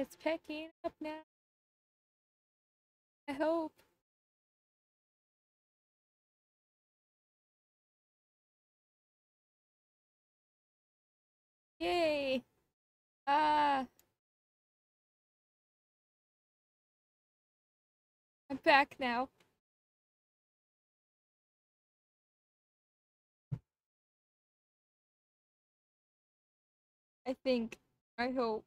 It's picking up now. I hope. Yay! Ah! I'm back now. I think. I hope.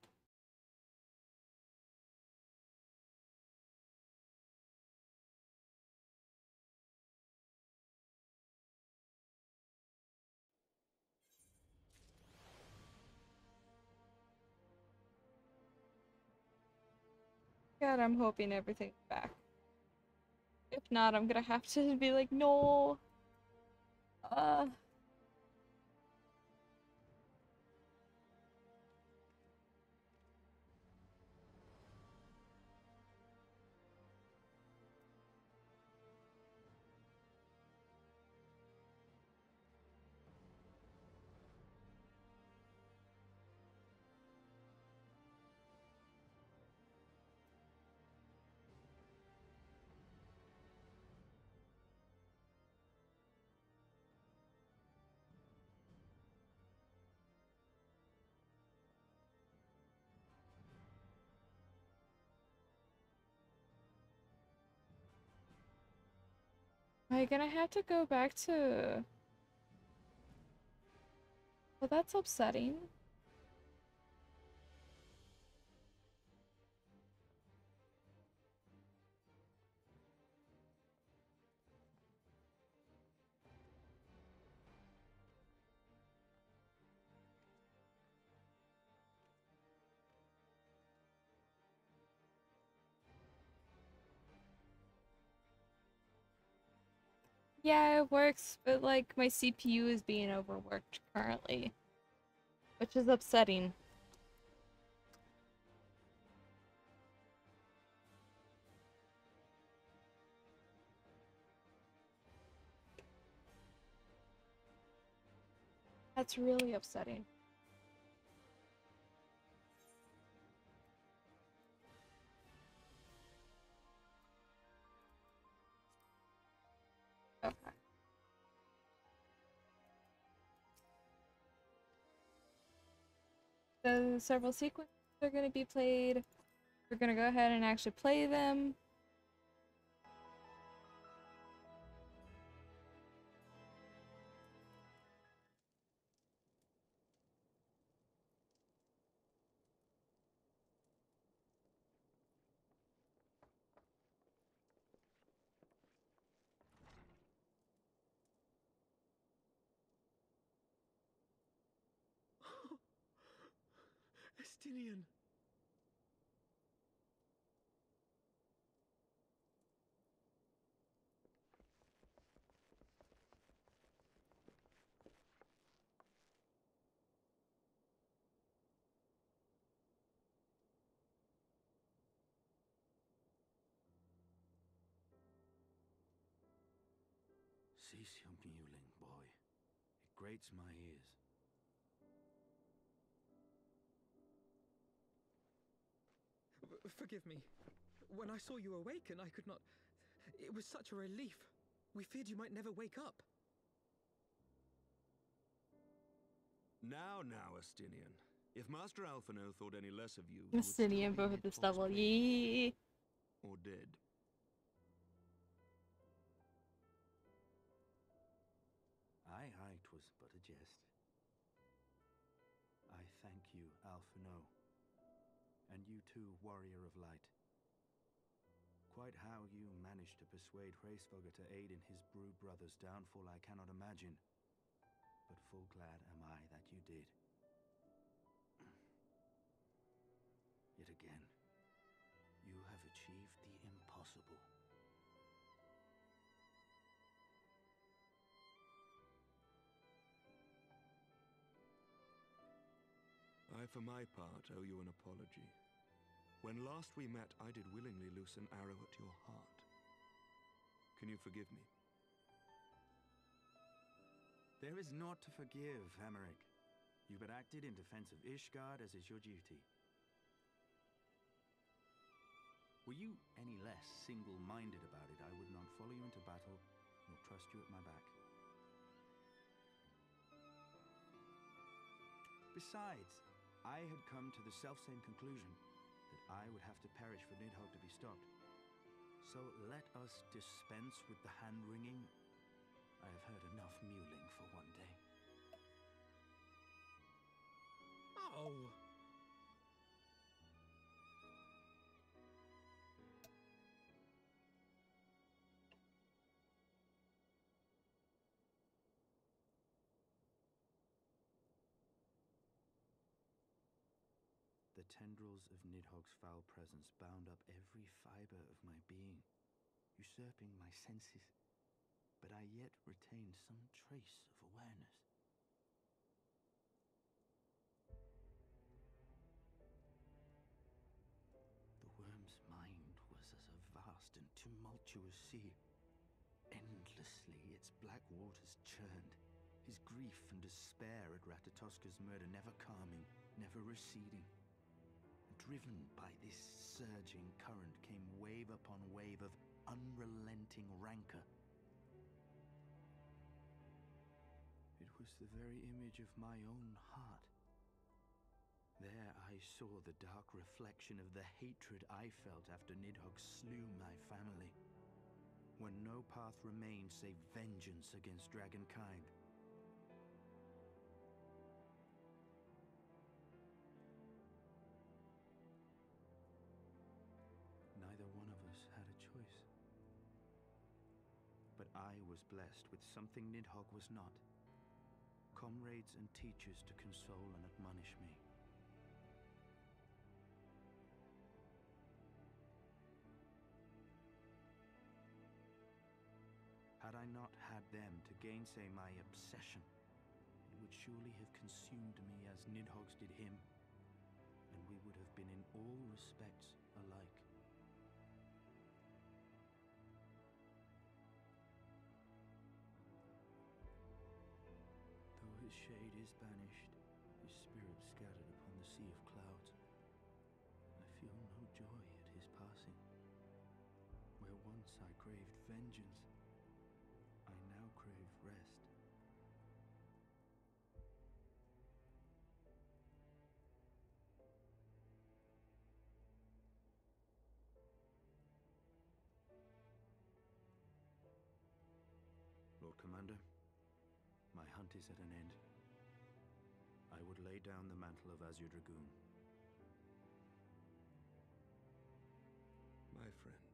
God, I'm hoping everything's back. If not, I'm gonna have to be like, no. Uh. Am I gonna have to go back to... Well, that's upsetting. Yeah, it works, but like my CPU is being overworked currently, which is upsetting. That's really upsetting. So several sequences are going to be played. We're going to go ahead and actually play them. Estinian. Cease your mewling, boy. It grates my ears. Forgive me. When I saw you awaken, I could not. It was such a relief. We feared you might never wake up. Now, now, Estinian. If Master Alphinaud thought any less of you, he would Mastinian still both be too, warrior of light. Quite how you managed to persuade Hraesvelgr to aid in his brood brother's downfall I cannot imagine. But full glad am I that you did. Yet again, you have achieved the impossible. I, for my part, owe you an apology. When last we met, I did willingly loose an arrow at your heart. Can you forgive me? There is naught to forgive, Aymeric. You but acted in defense of Ishgard as is your duty. Were you any less single minded about it, I would not follow you into battle nor trust you at my back. Besides, I had come to the selfsame conclusion I would have to perish for Nidhogg to be stopped. So let us dispense with the hand wringing. I have heard enough mewling for one day. Oh! Tendrils of Nidhogg's foul presence bound up every fiber of my being, usurping my senses, but I yet retained some trace of awareness. The worm's mind was as a vast and tumultuous sea. Endlessly its black waters churned, his grief and despair at Ratatoskr's murder never calming, never receding. Driven by this surging current came wave upon wave of unrelenting rancor. It was the very image of my own heart. There I saw the dark reflection of the hatred I felt after Nidhogg slew my family. When no path remained save vengeance against dragonkind. Something Nidhogg was not comrades and teachers to console and admonish me. Had I not had them to gainsay my obsession, it would surely have consumed me as Nidhogg's did him, and we would have been in all respects alike. Hunt is at an end. I would lay down the mantle of Azure Dragoon. My friend.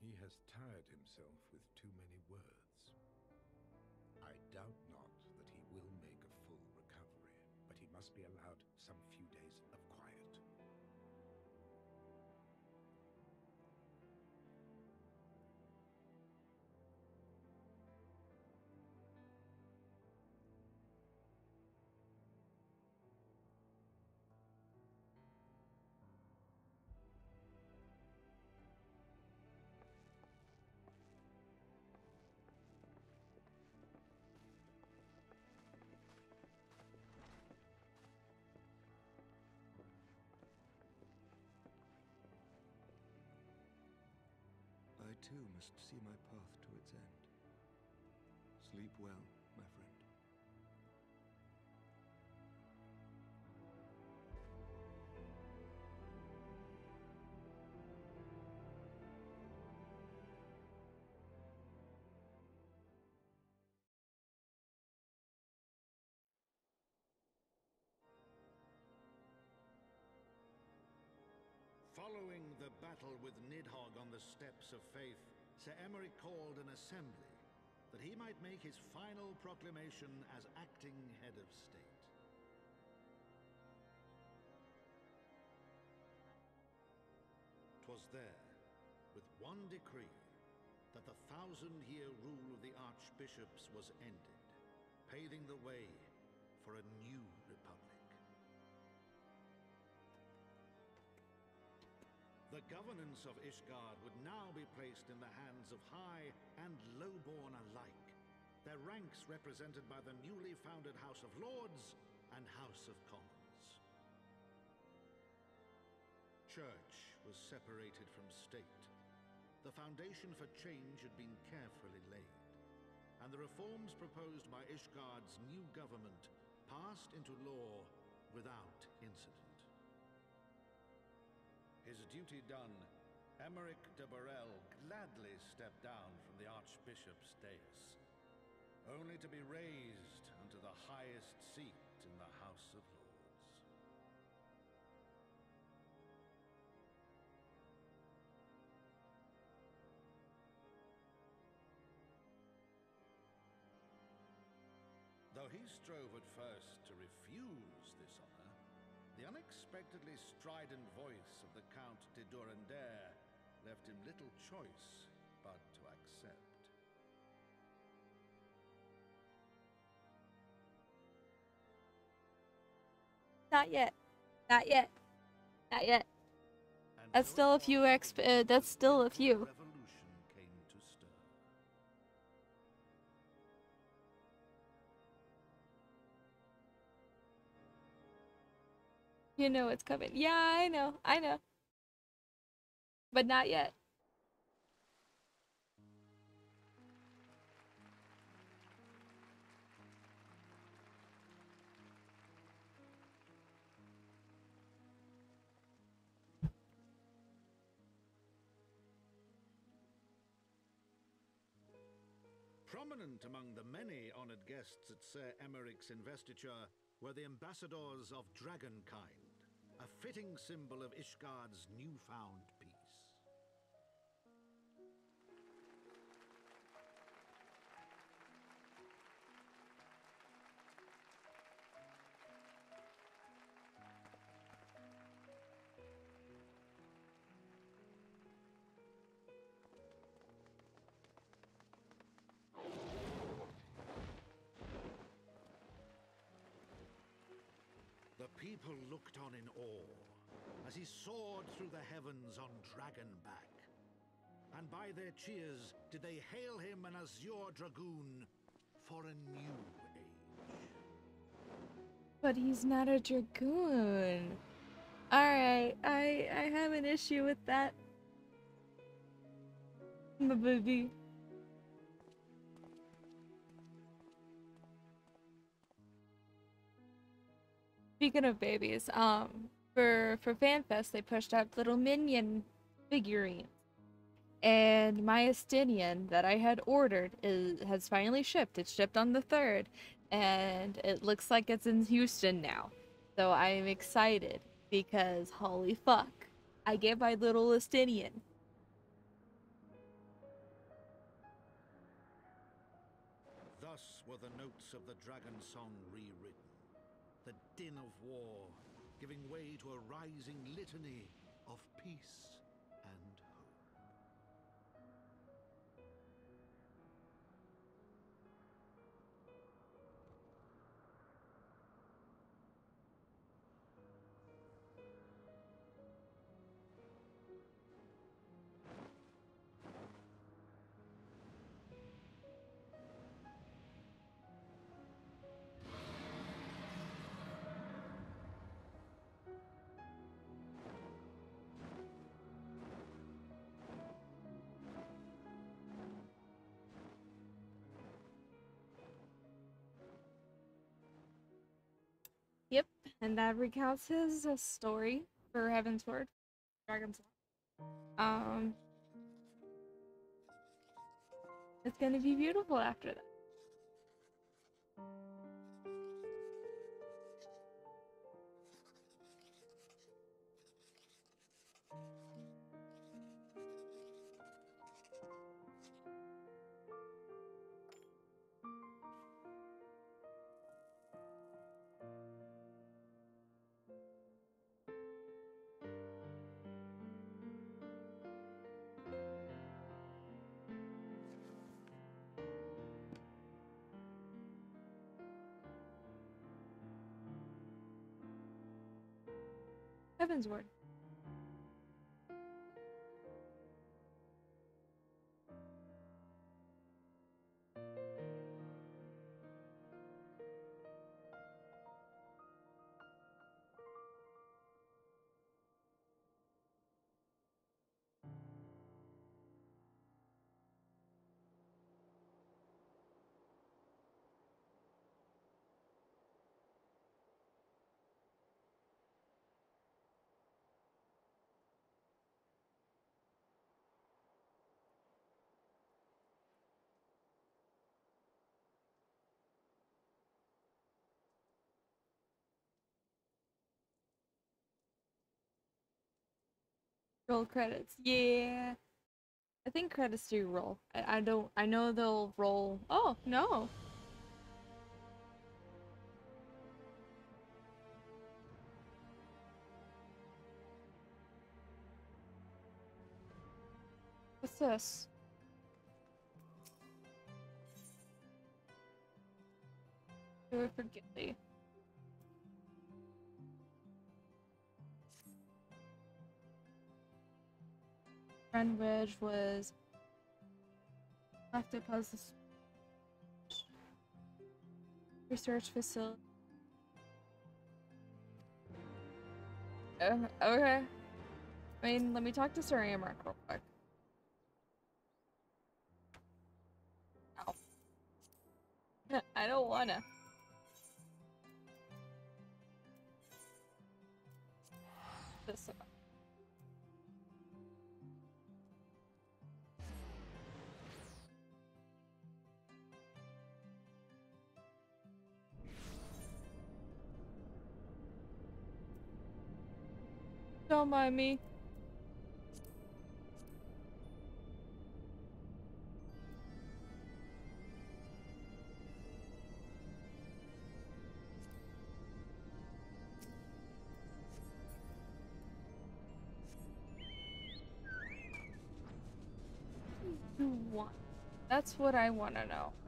He has tired himself with too many words. I doubt not that he will make a full recovery, but he must be allowed some few too must see my path to its end. Sleep well, battle with Nidhogg on the steps of faith, Sir Emery called an assembly that he might make his final proclamation as acting head of state. Twas there, with one decree, that the thousand-year rule of the archbishops was ended, paving the way for a new The governance of Ishgard would now be placed in the hands of high and lowborn alike, their ranks represented by the newly founded House of Lords and House of Commons. Church was separated from state. The foundation for change had been carefully laid, and the reforms proposed by Ishgard's new government passed into law without incident. His duty done, Aymeric de Borel gladly stepped down from the Archbishop's dais, only to be raised unto the highest seat in the House of Lords. Though he strove at first to refuse this honor, the unexpectedly strident voice of the Count de Durendaire left him little choice but to accept. Not yet. Not yet. Not yet. That's still a few exp- uh, that's still a few. You know it's coming. Yeah, I know. I know. But not yet. Prominent among the many honored guests at Sir Aymeric's investiture were the ambassadors of Dragonkind, a fitting symbol of Ishgard's newfound looked on in awe as he soared through the heavens on Dragonback. And by their cheers did they hail him an Azure Dragoon for a new age. But he's not a dragoon. Alright, I I have an issue with that. My baby. Speaking of babies, um, for for FanFest they pushed out little minion figurines, and my Estinian that I had ordered is has finally shipped. It shipped on the third, and it looks like it's in Houston now. So I'm excited because holy fuck, I get my little Estinian. Thus were the notes of the dragon song rewritten, din of war giving way to a rising litany of peace and that recounts his uh, story for Heavensward, Dragon's Law. Um, it's gonna be beautiful after that. Heavensward. Roll credits. Yeah. I think credits do roll. I, I don't. I know they'll roll. Oh no. What's this? Do it for Gilly. Wedge was octopus research facility. Uh, okay. I mean, let me talk to Sir Amrock real quick. Ow. I don't wanna. This Don't mind me. That's what I want to know.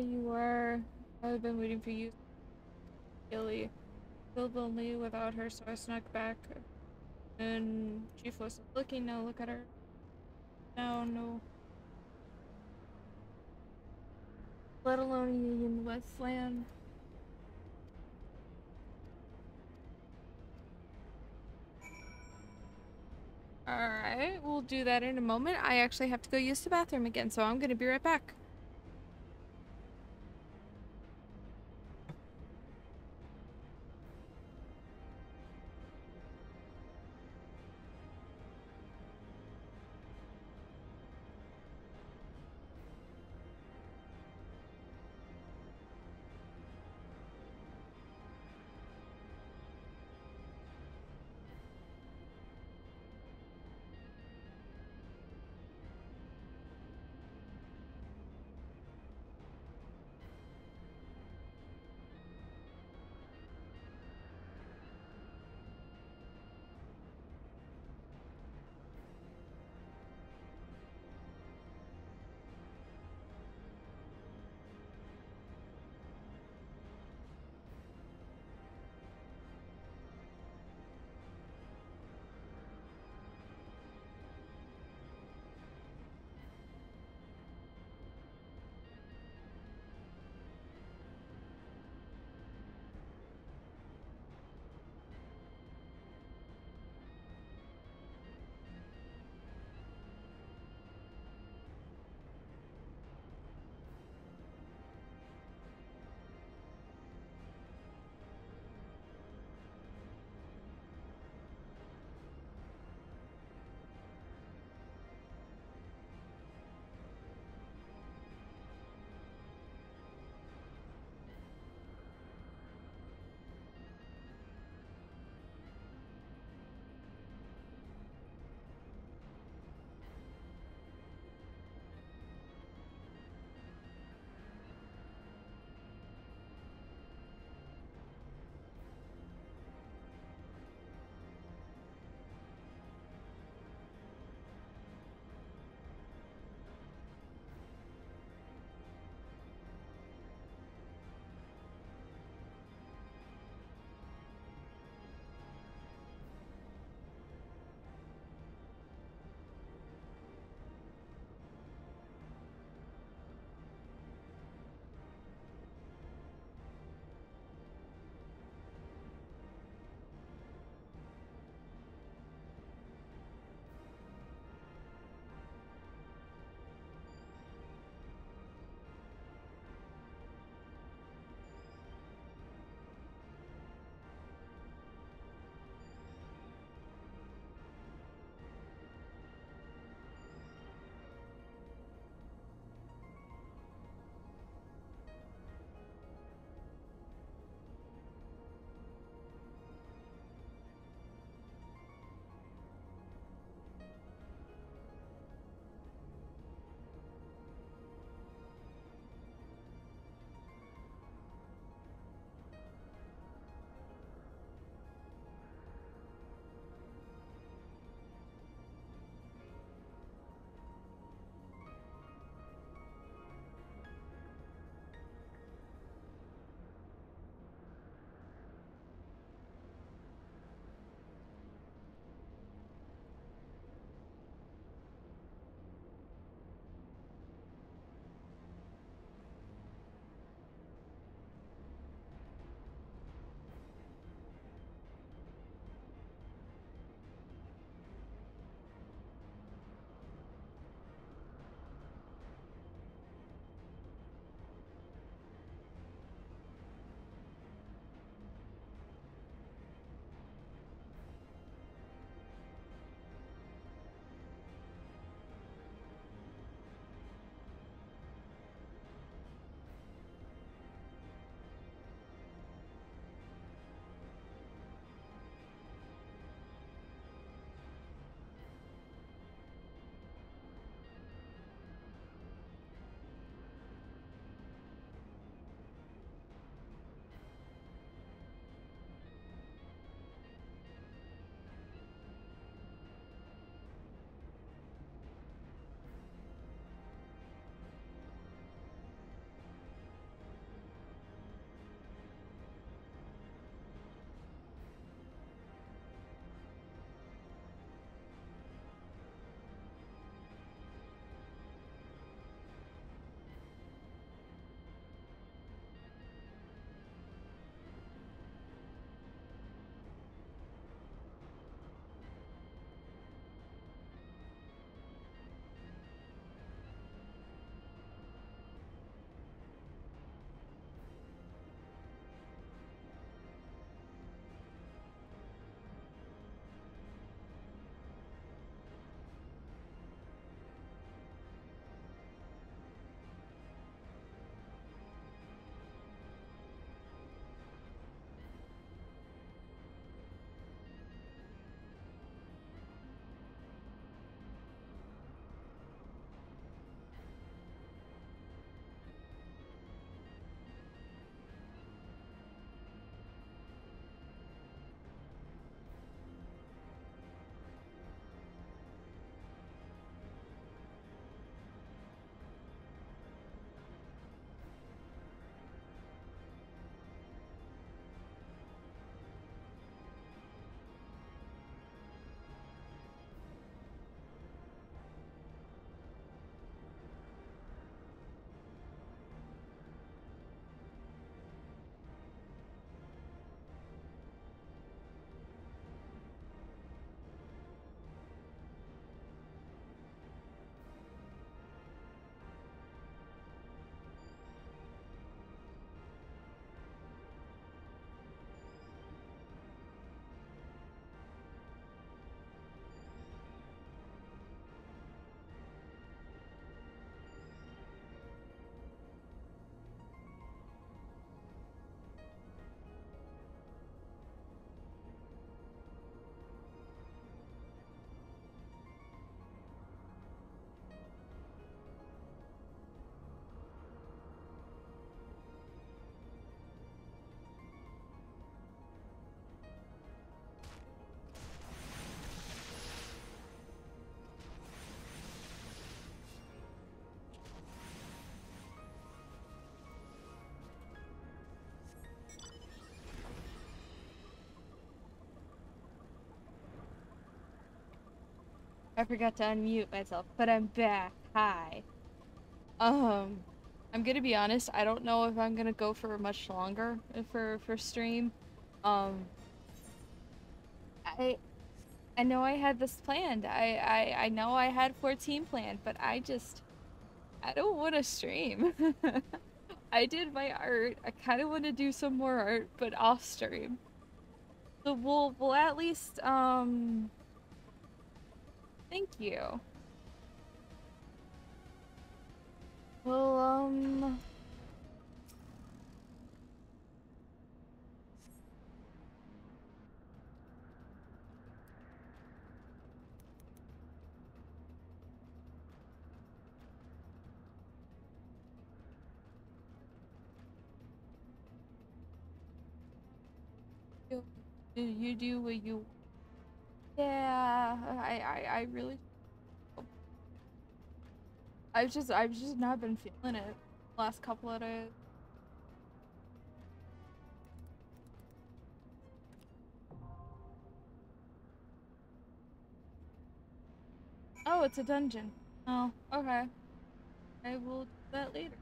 You are. I've been waiting for you. Gilly. Feel lonely without her, so I snuck back. And Chief was looking, now look at her. Now, no. Let alone you in the Westland. Alright, we'll do that in a moment. I actually have to go use the bathroom again, so I'm gonna be right back. I forgot to unmute myself, but I'm back. Hi. Um, I'm gonna be honest. I don't know if I'm gonna go for much longer uh, for for stream. Um, I I know I had this planned. I I I know I had 14 planned, but I just I don't want to stream. I did my art. I kind of want to do some more art, but off stream. So we'll we'll at least um. Thank you. Well um. do you do what you yeah i i, I really i've just i've just not been feeling it last couple of days. Oh it's a dungeon. Oh okay. I will do that later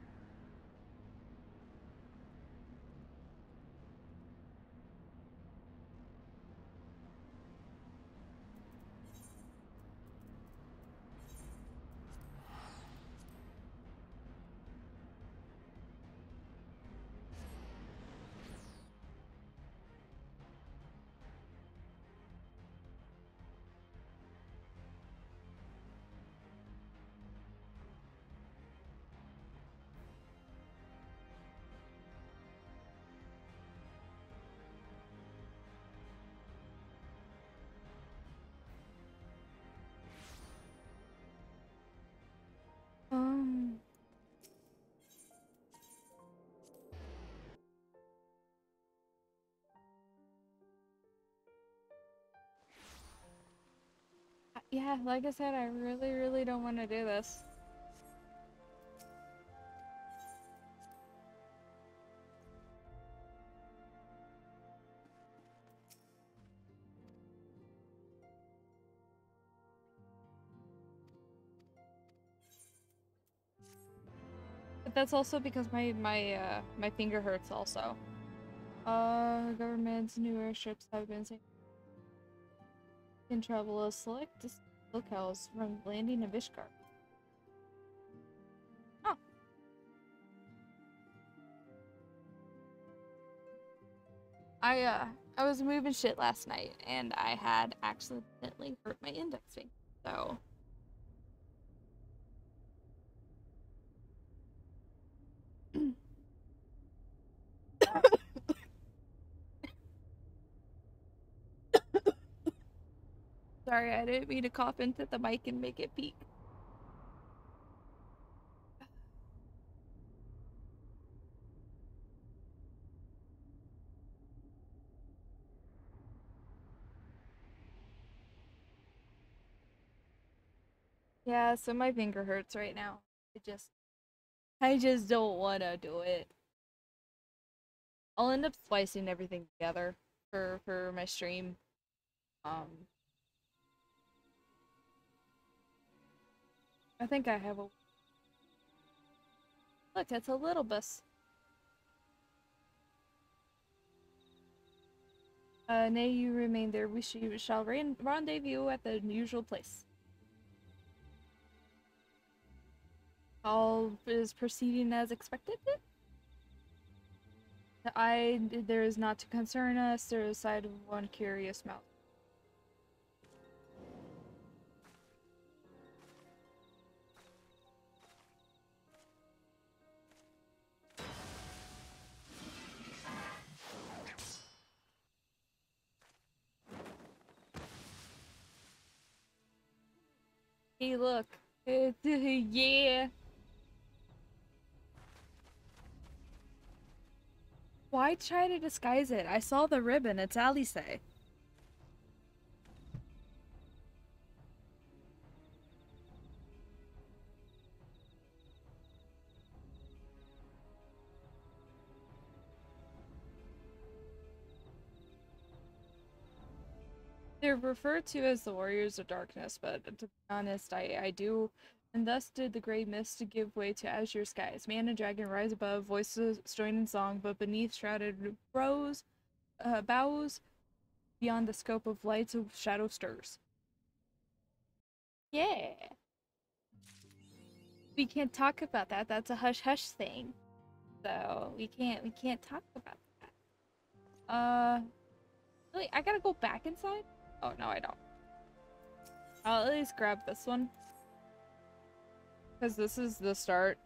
Yeah, like I said, I really, really don't want to do this. But that's also because my my uh my finger hurts also. Uh, government's new airships have been saying can travel a select dis- locales from landing in Vishkar. Oh. I uh I was moving shit last night and I had accidentally hurt my index finger. So sorry, I didn't mean to cough into the mic and make it peak. Yeah, so my finger hurts right now. I just I just don't want to do it. I'll end up splicing everything together for for my stream. Um I think I have a Look, it's a little bus. Uh, nay, you remain there. We shall rendezvous at the usual place. All is proceeding as expected. I there is not to concern us. There is sight of one curious mouth. Hey, look. Uh, yeah. Why try to disguise it? I saw the ribbon. It's Alice. They're referred to as the Warriors of Darkness, but to be honest, I, I do. And thus did the grey mist give way to azure skies. Man and dragon rise above, voices join in song, but beneath shrouded rows, uh, boughs, beyond the scope of lights, a shadow stirs. Yeah. We can't talk about that. That's a hush hush thing. So we can't we can't talk about that. Uh really I gotta go back inside? Oh no I don't. I'll at least grab this one. Cause this is the start.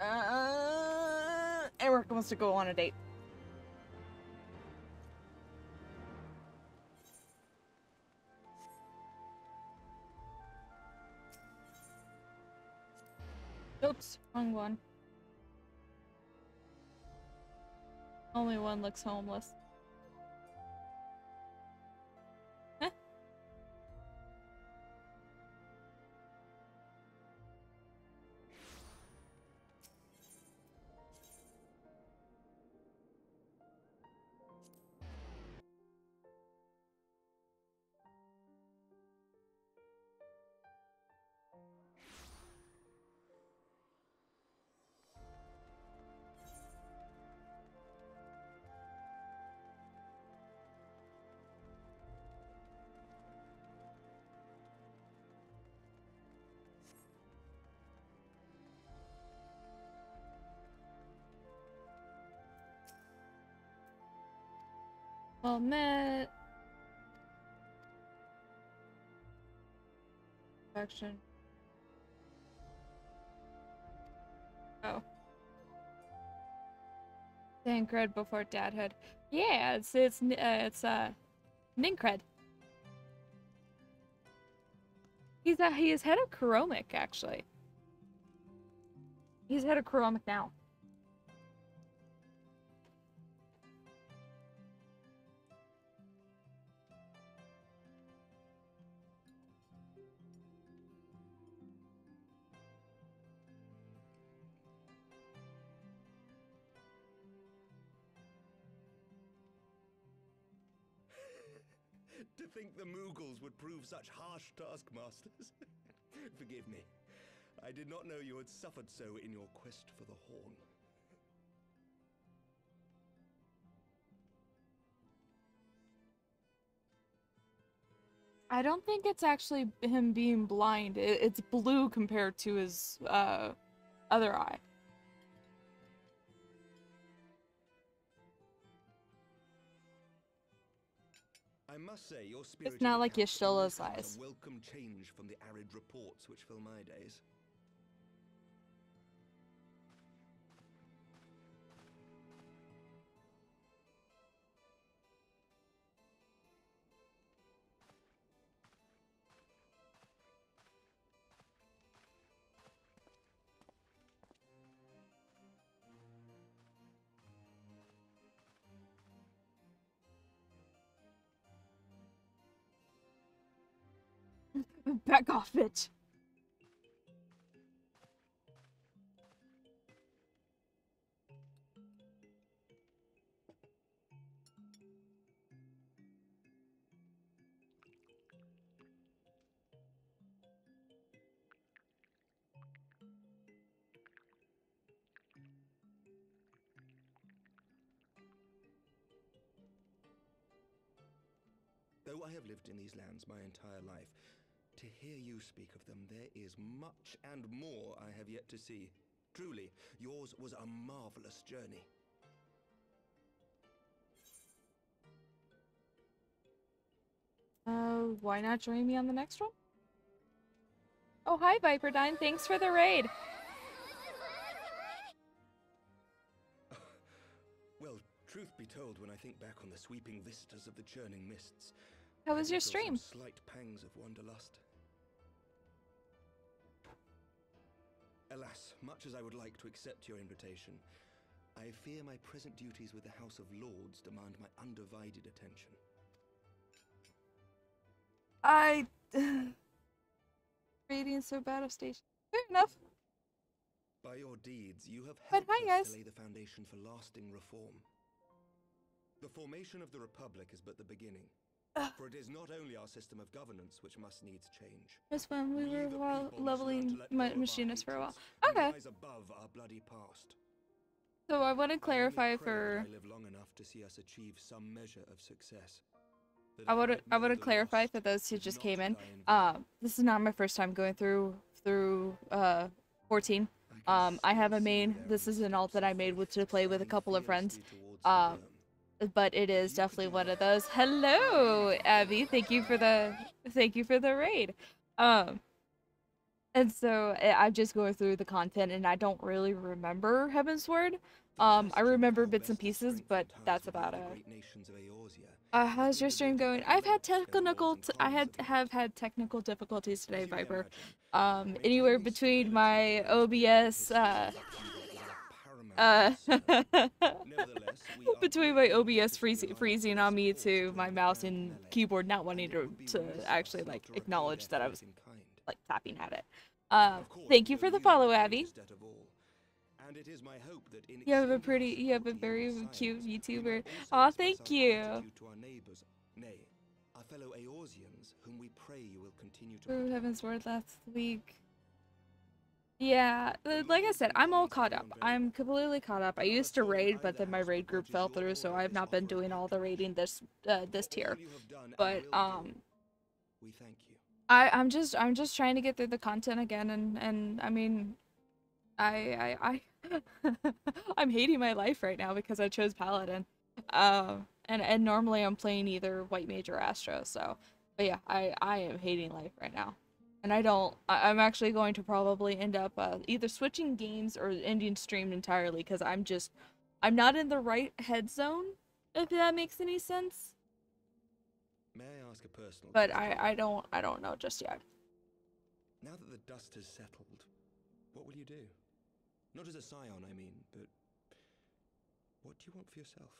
Uh Eric wants to go on a date. Oops, wrong one. Only one looks homeless. Well met. Action. Oh. Thancred before dadhood. Yeah, it's it's uh, it's uh Nincred. He's uh, he is head of Chromic actually. He's head of Chromic now. Think the Moogles would prove such harsh taskmasters. Forgive me. I did not know you had suffered so in your quest for the horn. I don't think it's actually him being blind. It's blue compared to his uh, other eye. Say, spirit not like Yashilla's eyes. Welcome change from the arid reports which fill my days. Off, bitch. Though I have lived in these lands my entire life, to hear you speak of them, there is much and more I have yet to see. Truly, yours was a marvelous journey. Uh, why not join me on the next one? Oh, hi, Viperdine. Thanks for the raid. Well, truth be told, when I think back on the sweeping vistas of the churning mists, How was your stream? Slight pangs of wanderlust. Alas, much as I would like to accept your invitation, I fear my present duties with the House of Lords demand my undivided attention. I. Radiant so bad of station. Fair enough. By your deeds, you have But helped hi, us lay the foundation for lasting reform. The formation of the Republic is but the beginning. For it is not only our system of governance which must needs change. It's fun. We We, were while people, must learn to leveling my of for a while. Okay. above our bloody past. So I want to clarify for. I live long enough to see us achieve some measure of success. I want to. I want to clarify for those who just came in. Um, this is not my first time going through through uh 14. I Um, I have a main. This is an alt that I made with to play with a couple of friends. fearlessly towards the Um. But it is definitely one of those. Hello, Abby. Thank you for the thank you for the raid. Um, and so I- I'm just going through the content, and I don't really remember Heavensward. Um, I remember bits and pieces, but that's about it. Uh, how's your stream going? I've had technical. I had have had technical difficulties today, Viper. Um, anywhere between my OBS, uh, uh, concern. Nevertheless, we are between my OBS freezing, on freezing on me to my mouse and keyboard not wanting to to remiss of us actually like acknowledge that I was like tapping at it. Course, thank you for the follow, Abby. debt of all, and it is my hope that in You have a pretty, you have a very cute YouTuber. Aw, thank you. gratitude to our neighbors, nay, our fellow whom we pray you will continue to Heavensward last week. Yeah, uh, like I said, I'm all caught up. I'm completely caught up. I used to raid, but then my raid group fell through, so I've not been doing all the raiding this uh, this tier. But um, we thank you. I I'm just I'm just trying to get through the content again, and and I mean, I I I I'm hating my life right now because I chose Paladin. Um, and and normally I'm playing either White Mage or Astro. So, but yeah, I I am hating life right now, and I don't. I, I'm actually going to probably end up uh, either switching games or ending stream entirely because I'm just I'm not in the right head zone. If that makes any sense. May I ask a personal But question? I I don't I don't know just yet. Now that the dust has settled, what will you do? Not as a scion, I mean, but what do you want for yourself?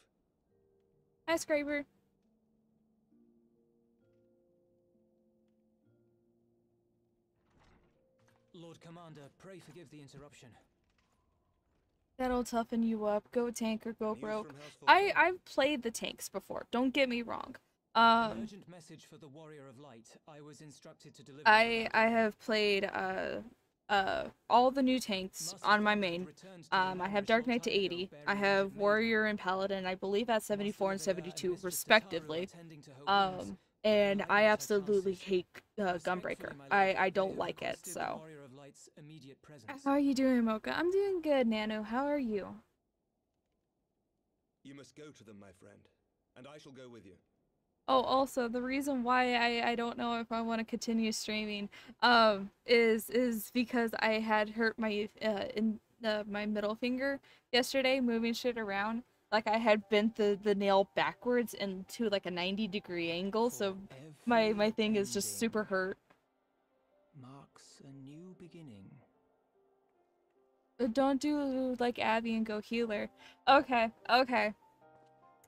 Hi, Scraper. Lord Commander, pray forgive the interruption. That'll toughen you up. Go tank or go broke. I I've played the tanks before. Don't get me wrong. Um, urgent message for the Warrior of Light. I was instructed to deliver. I I have played uh uh all the new tanks on my main. Um, I have Dark Knight to 80. I have. Warrior and Paladin. I believe at 74 and 72 respectively. attending to her wounds. Um, and I absolutely hate uh, Gunbreaker. I I don't like it. So. Warrior of Light's immediate presence. How are you doing, Moka? I'm doing good, Nano. How are you? You must go to them, my friend, and I shall go with you. Oh, also the reason why I I don't know if I want to continue streaming um is is because I had hurt my uh in the, my middle finger yesterday moving shit around. Like I had bent the the nail backwards into like a 90 degree angle, so my my thing is just super hurt. Marks a new beginning. Uh, Don't do like Abby and go healer. Okay, okay.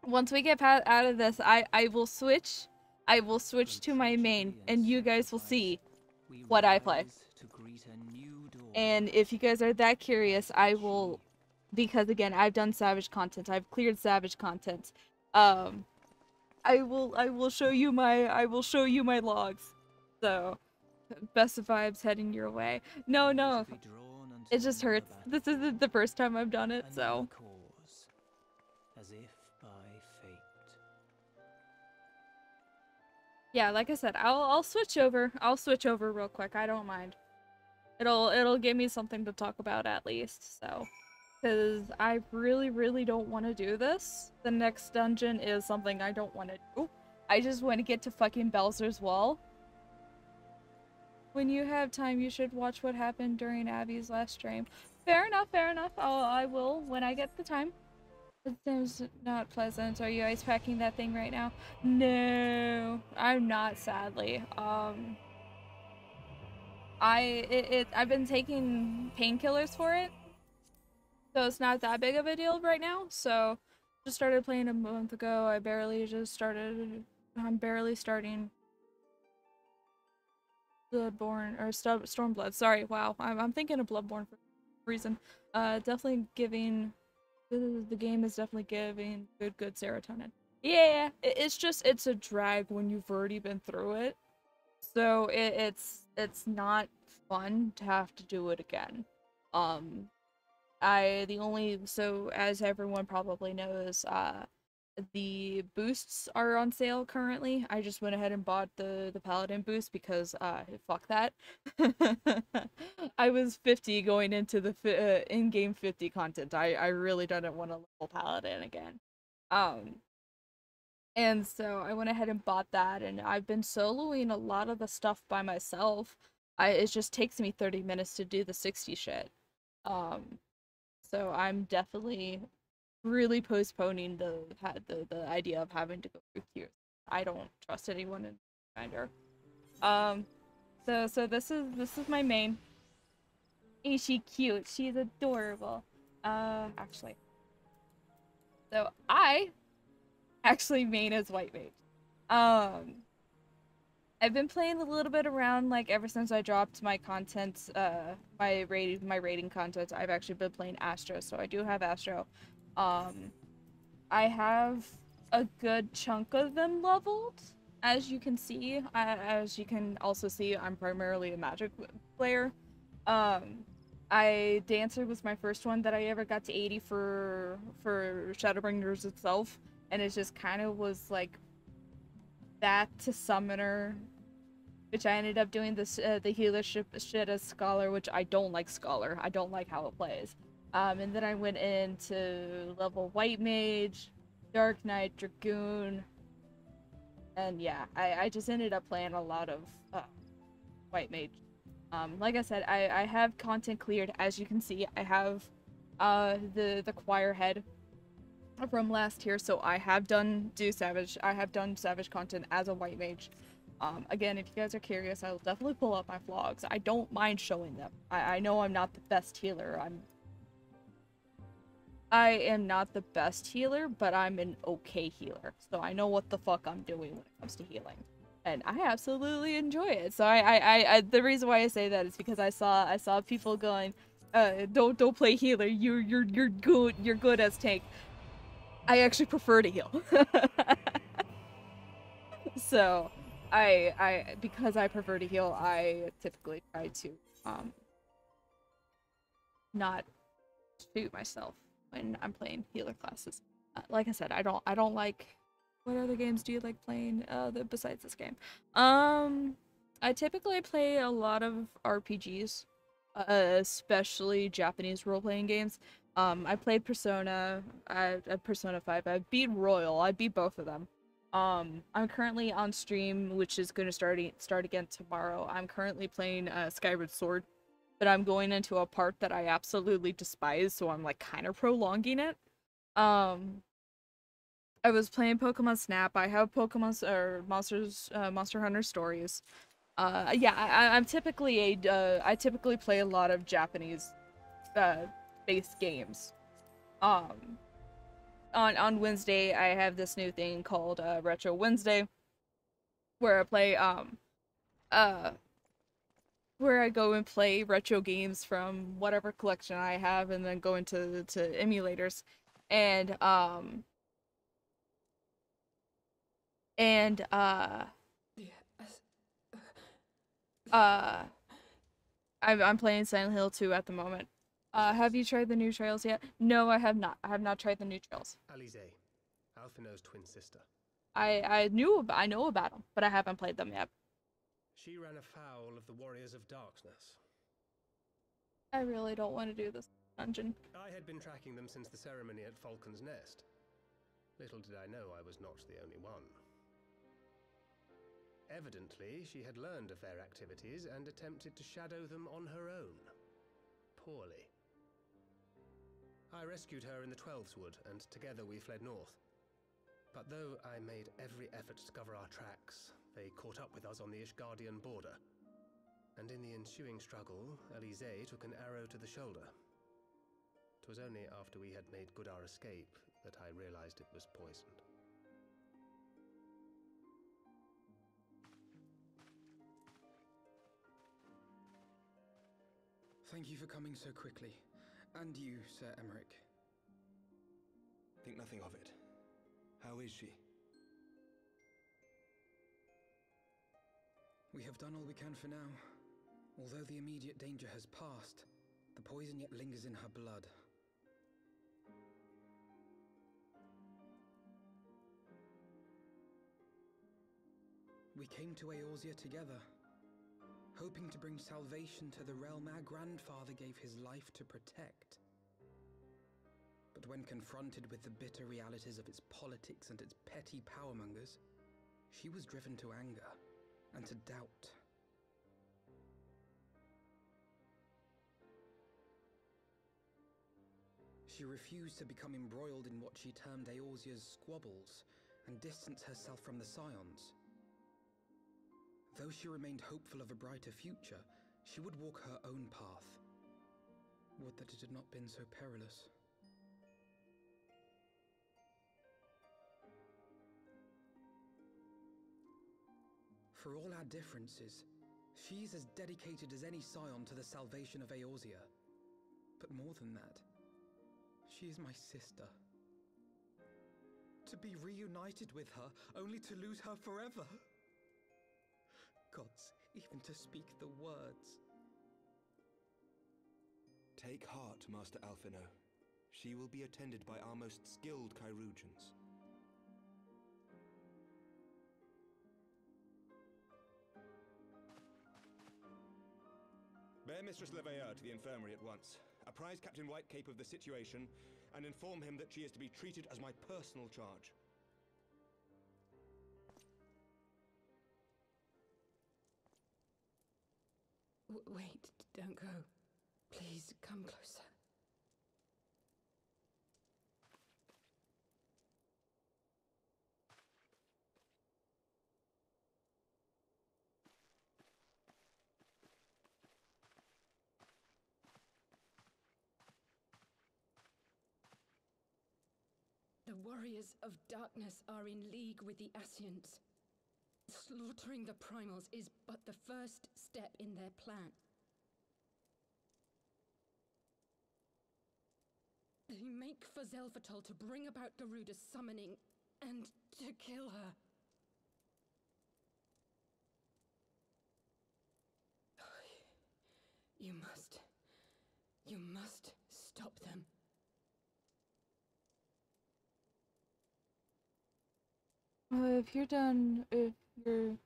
Once we get out of this, I I will switch. I will switch to my main, and you guys will see. What I play. rise To greet a new dawn. And if you guys are that curious, I will, because again, I've done Savage content. I've cleared Savage content. Um, I will, I will show you my, I will show you my logs. So, best of vibes heading your way. No, no, Be drawn unto it just hurts. This isn't the first time I've done it, so. cause, as if by fate. Yeah, like I said, I'll, I'll switch over. I'll switch over real quick. I don't mind. It'll, it'll give me something to talk about at least. So, because I really, really don't want to do this. The next dungeon is something I don't want to do. I just want to get to fucking Baelsar's Wall. When you have time, you should watch what happened during Abby's last stream. Fair enough, fair enough. I'll, I will when I get the time. It seems not pleasant. Are you ice packing that thing right now? No, I'm not. Sadly, um, I it, it I've been taking painkillers for it, so it's not that big of a deal right now. So, just started playing a month ago. I barely just started. I'm barely starting. Bloodborne or Sto- Stormblood. Sorry, wow. I'm I'm thinking of Bloodborne for reason. Uh, definitely giving the, the game is definitely giving good good serotonin. Yeah, it, it's just it's a drag when you've already been through it. So it, it's it's not fun to have to do it again. Um I the only so as everyone probably knows, uh the boosts are on sale currently. I just went ahead and bought the the paladin boost because uh fuck that. I was 50 going into the uh, in-game 50 content. I I really didn't want to level paladin again. Um and so I went ahead and bought that and I've been soloing a lot of the stuff by myself. I it just takes me 30 minutes to do the 60 shit. Um so I'm definitely really postponing the the the idea of having to go through queues. I don't trust anyone in Grinder. Um, so so this is this is my main. Is she cute? She's adorable. Uh, actually, so I actually main as white mage. Um, I've been playing a little bit around like ever since I dropped my content, uh, my rating my rating content. I've actually been playing Astro, so I do have Astro. Um, I have a good chunk of them leveled, as you can see. I, as you can also see, I'm primarily a magic player. Um, I Dancer was my first one that I ever got to 80 for for Shadowbringers itself, and it just kind of was like that to Summoner, which I ended up doing this uh, the healer ship shit as Scholar, which I don't like Scholar. I don't like how it plays. Um, and then I went into level White Mage, Dark Knight, Dragoon, and yeah, I, I just ended up playing a lot of uh, White Mage. Um, like I said, I, I have content cleared. As you can see, I have uh, the, the choir head from last year, so I have done do Savage. I have done Savage content as a White Mage. Um, again, if you guys are curious, I will definitely pull up my vlogs. I don't mind showing them. I, I know I'm not the best healer. I'm I am not the best healer, but I'm an okay healer. So I know what the fuck I'm doing when it comes to healing. And I absolutely enjoy it. So I, I, I, the reason why I say that is because I saw, I saw people going, uh, don't, don't play healer. You're, you're, you're good. You're good as tank. I actually prefer to heal. so, I, I, because I prefer to heal, I typically try to, um, not shoot myself when I'm playing healer classes. Uh, like I said, I don't I don't like what other games do you like playing uh besides this game? Um I typically play a lot of RPGs, uh, especially Japanese role-playing games. Um I played Persona, I uh, Persona 5. I beat Royal. I beat both of them. Um I'm currently on stream which is going to start start again tomorrow. I'm currently playing uh, Skyward Sword but I'm going into a part that I absolutely despise, so I'm like kind of prolonging it. Um, I was playing Pokemon Snap. I have Pokemon or Monsters, uh, Monster Hunter stories. Uh, yeah, I, am typically a. Uh, I typically play a lot of Japanese, uh, based games. Um, on on Wednesday, I have this new thing called uh, Retro Wednesday, where I play um, uh, where I go and play retro games from whatever collection I have and then go into to emulators and um and uh uh I'm I'm playing Silent Hill 2 at the moment. Uh have you tried the new trails yet? No, I have not. I have not tried the new trails. Alisaie, Alphinaud's twin sister. I I knew I know about them, but I haven't played them yet. She ran afoul of the Warriors of Darkness. I really don't want to do this dungeon. I had been tracking them since the ceremony at Falcon's Nest. Little did I know I was not the only one. Evidently, she had learned of their activities and attempted to shadow them on her own. Poorly. I rescued her in the Twelveswood, and together we fled north. But though I made every effort to cover our tracks, they caught up with us on the Ishgardian border. And in the ensuing struggle, Alisaie took an arrow to the shoulder. It was only after we had made good our escape that I realized it was poisoned. Thank you for coming so quickly. And you, Ser Aymeric. Think nothing of it. How is she? We have done all we can for now. Although the immediate danger has passed, the poison yet lingers in her blood. We came to Eorzea together, hoping to bring salvation to the realm our grandfather gave his life to protect. But when confronted with the bitter realities of its politics and its petty powermongers, she was driven to anger and to doubt. She refused to become embroiled in what she termed Eorzea's squabbles and distance herself from the Scions. Though she remained hopeful of a brighter future, she would walk her own path. Would that it had not been so perilous. For all our differences, she's as dedicated as any scion to the salvation of Eorzea. But more than that, she is my sister. To be reunited with her, only to lose her forever. Gods, even to speak the words. Take heart, Master Alphinaud. She will be attended by our most skilled chirurgeons. Bear Mistress Leveilleur to the infirmary at once. Apprise Captain Whitecape of the situation, and inform him that she is to be treated as my personal charge. W wait, don't go. Please, come closer. Warriors of darkness are in league with the Ascians. Slaughtering the primals is but the first step in their plan. They make for Xelphatol to bring about Garuda's summoning and to kill her. You must. You must stop them. Uh, if you're done, if you're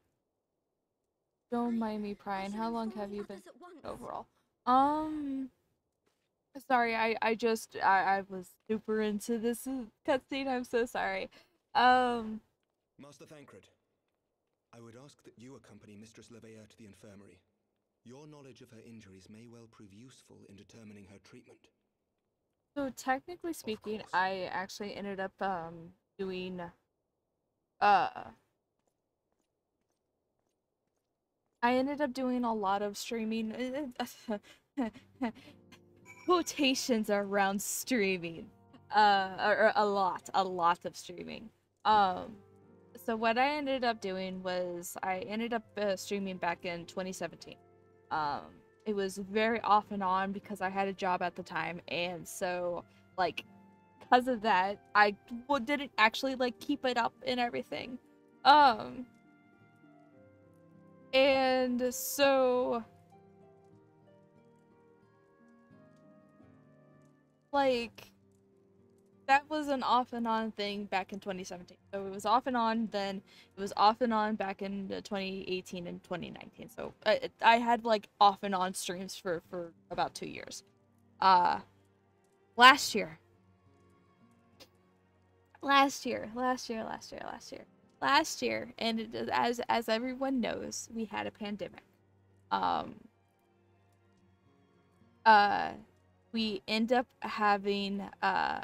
don't mind me prying, how long have you been overall? Um, sorry, I I just I I was super into this cutscene. I'm so sorry. Um, Master Thancred, I would ask that you accompany Mistress Leveilleur to the infirmary. Your knowledge of her injuries may well prove useful in determining her treatment. so technically speaking, I actually ended up um doing uh I ended up doing a lot of streaming quotations around streaming uh or a lot a lot of streaming. Um so what I ended up doing was I ended up uh, streaming back in 2017 um it was very off and on because I had a job at the time and so like because of that I didn't actually like keep it up and everything. Um and so like that was an off and on thing back in 2017 so it was off and on then it was off and on back in uh, 2018 and 2019 so I, I had like off and on streams for for about two years. Uh last year last year last year last year last year. Last year and it, as as everyone knows we had a pandemic. Um uh we end up having uh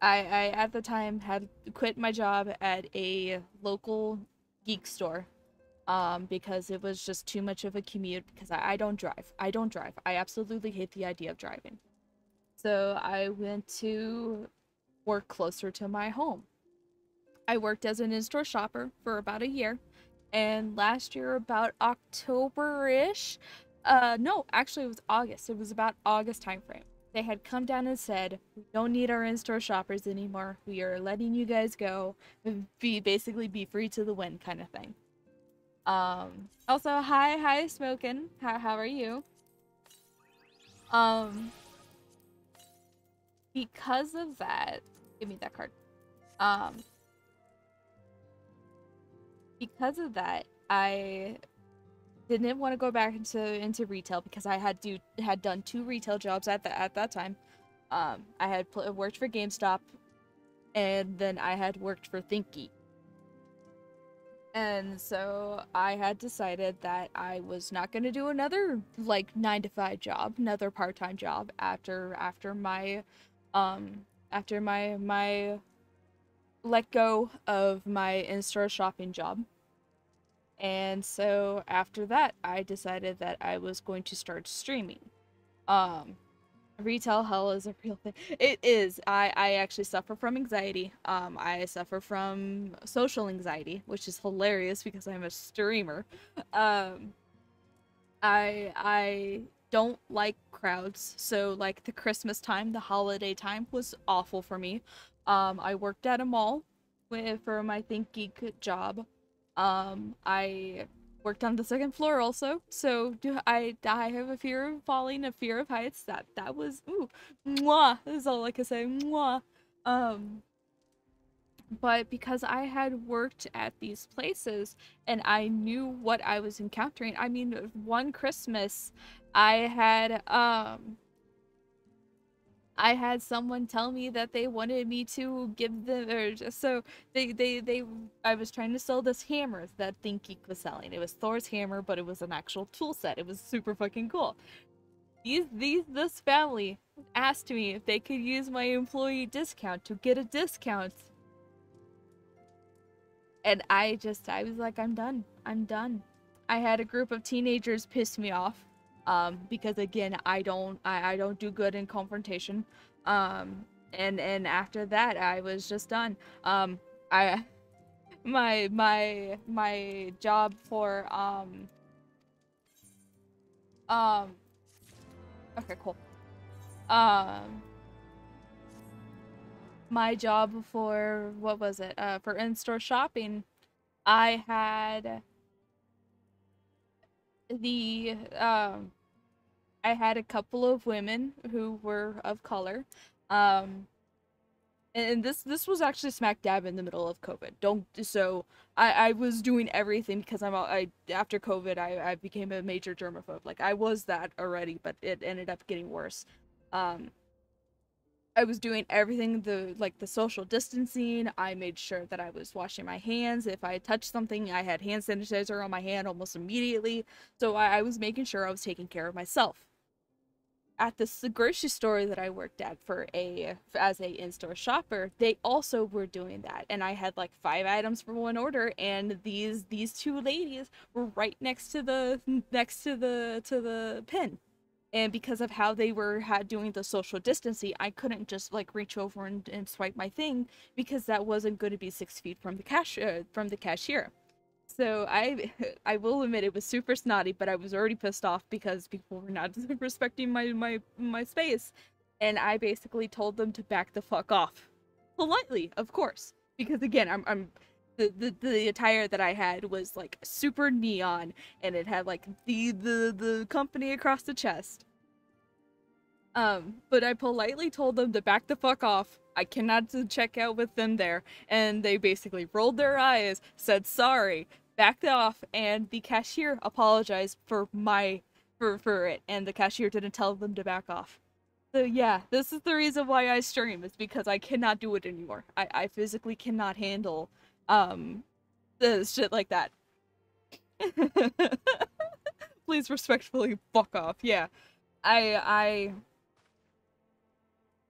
I, I at the time had quit my job at a local geek store um because it was just too much of a commute because I, I don't drive. I don't drive. I absolutely hate the idea of driving. So i went to work closer to my home I worked as an in-store shopper for about a year, and last year, about October-ish, uh, no, actually it was August. It was about August timeframe. They had come down and said, "We don't need our in-store shoppers anymore. We are letting you guys go, be basically be free to the wind, kind of thing." Um, also, hi, hi, Smokin. How, how are you? Um, because of that, give me that card. Um, because of that, I didn't want to go back into into retail because I had do had done two retail jobs at that at that time. Um, I had worked for GameStop, and then I had worked for ThinkGeek. And so I had decided that I was not going to do another like 9 to 5 job, another part-time job after after my um after my my let go of my in-store shopping job. And so after that, I decided that I was going to start streaming. Um retail hell is a real thing. It is. I I actually suffer from anxiety. Um I suffer from social anxiety, which is hilarious because I'm a streamer. Um I I don't like crowds. So like the Christmas time, the holiday time was awful for me. Um I worked at a mall with, for my Think Geek job. Um I worked on the second floor also. So do I I have a fear of falling, a fear of heights. That that was ooh mwah. Is all I can say. Mwah. Um but because I had worked at these places and I knew what I was encountering. I mean, one Christmas I had um I had someone tell me that they wanted me to give them or just so they they they I was trying to sell this hammer that ThinkGeek was selling. It was Thor's hammer, but it was an actual tool set. It was super fucking cool. These these this family asked me if they could use my employee discount to get a discount. And I just I was like I'm done. I'm done. I had a group of teenagers piss me off um, because again I don't I, I don't do good in confrontation. Um, and and after that I was just done. Um, I my my my job for um um okay cool. Um my job for what was it? Uh for in-store shopping I had the um I had a couple of women who were of color. Um and this this was actually smack dab in the middle of COVID. Don't so I I was doing everything because I'm I after COVID I I became a major germaphobe. Like I was that already, but it ended up getting worse. Um I was doing everything the like the social distancing. I made sure that I was washing my hands. If I touched something, I had hand sanitizer on my hand almost immediately. So I, I was making sure I was taking care of myself at this grocery store that I worked at for a as a in-store shopper, they also were doing that. And I had like five items for one order and these these two ladies were right next to the next to the to the pin. And because of how they were had doing the social distancing, I couldn't just like reach over and, and swipe my thing because that wasn't going to be six feet from the cash uh, from the cashier. So I I will admit it was super snotty, but I was already pissed off because people were not respecting my my my space, and I basically told them to back the fuck off, politely, of course, because again I'm I'm the, the the attire that I had was like super neon, and it had like the the the company across the chest. Um, but I politely told them to back the fuck off. I cannot check out with them there. And they basically rolled their eyes, said sorry, backed off, and the cashier apologized for my for for it, and the cashier didn't tell them to back off. So yeah, this is the reason why I stream. It's because I cannot do it anymore. I, I physically cannot handle um the shit like that. Please respectfully fuck off. Yeah. I I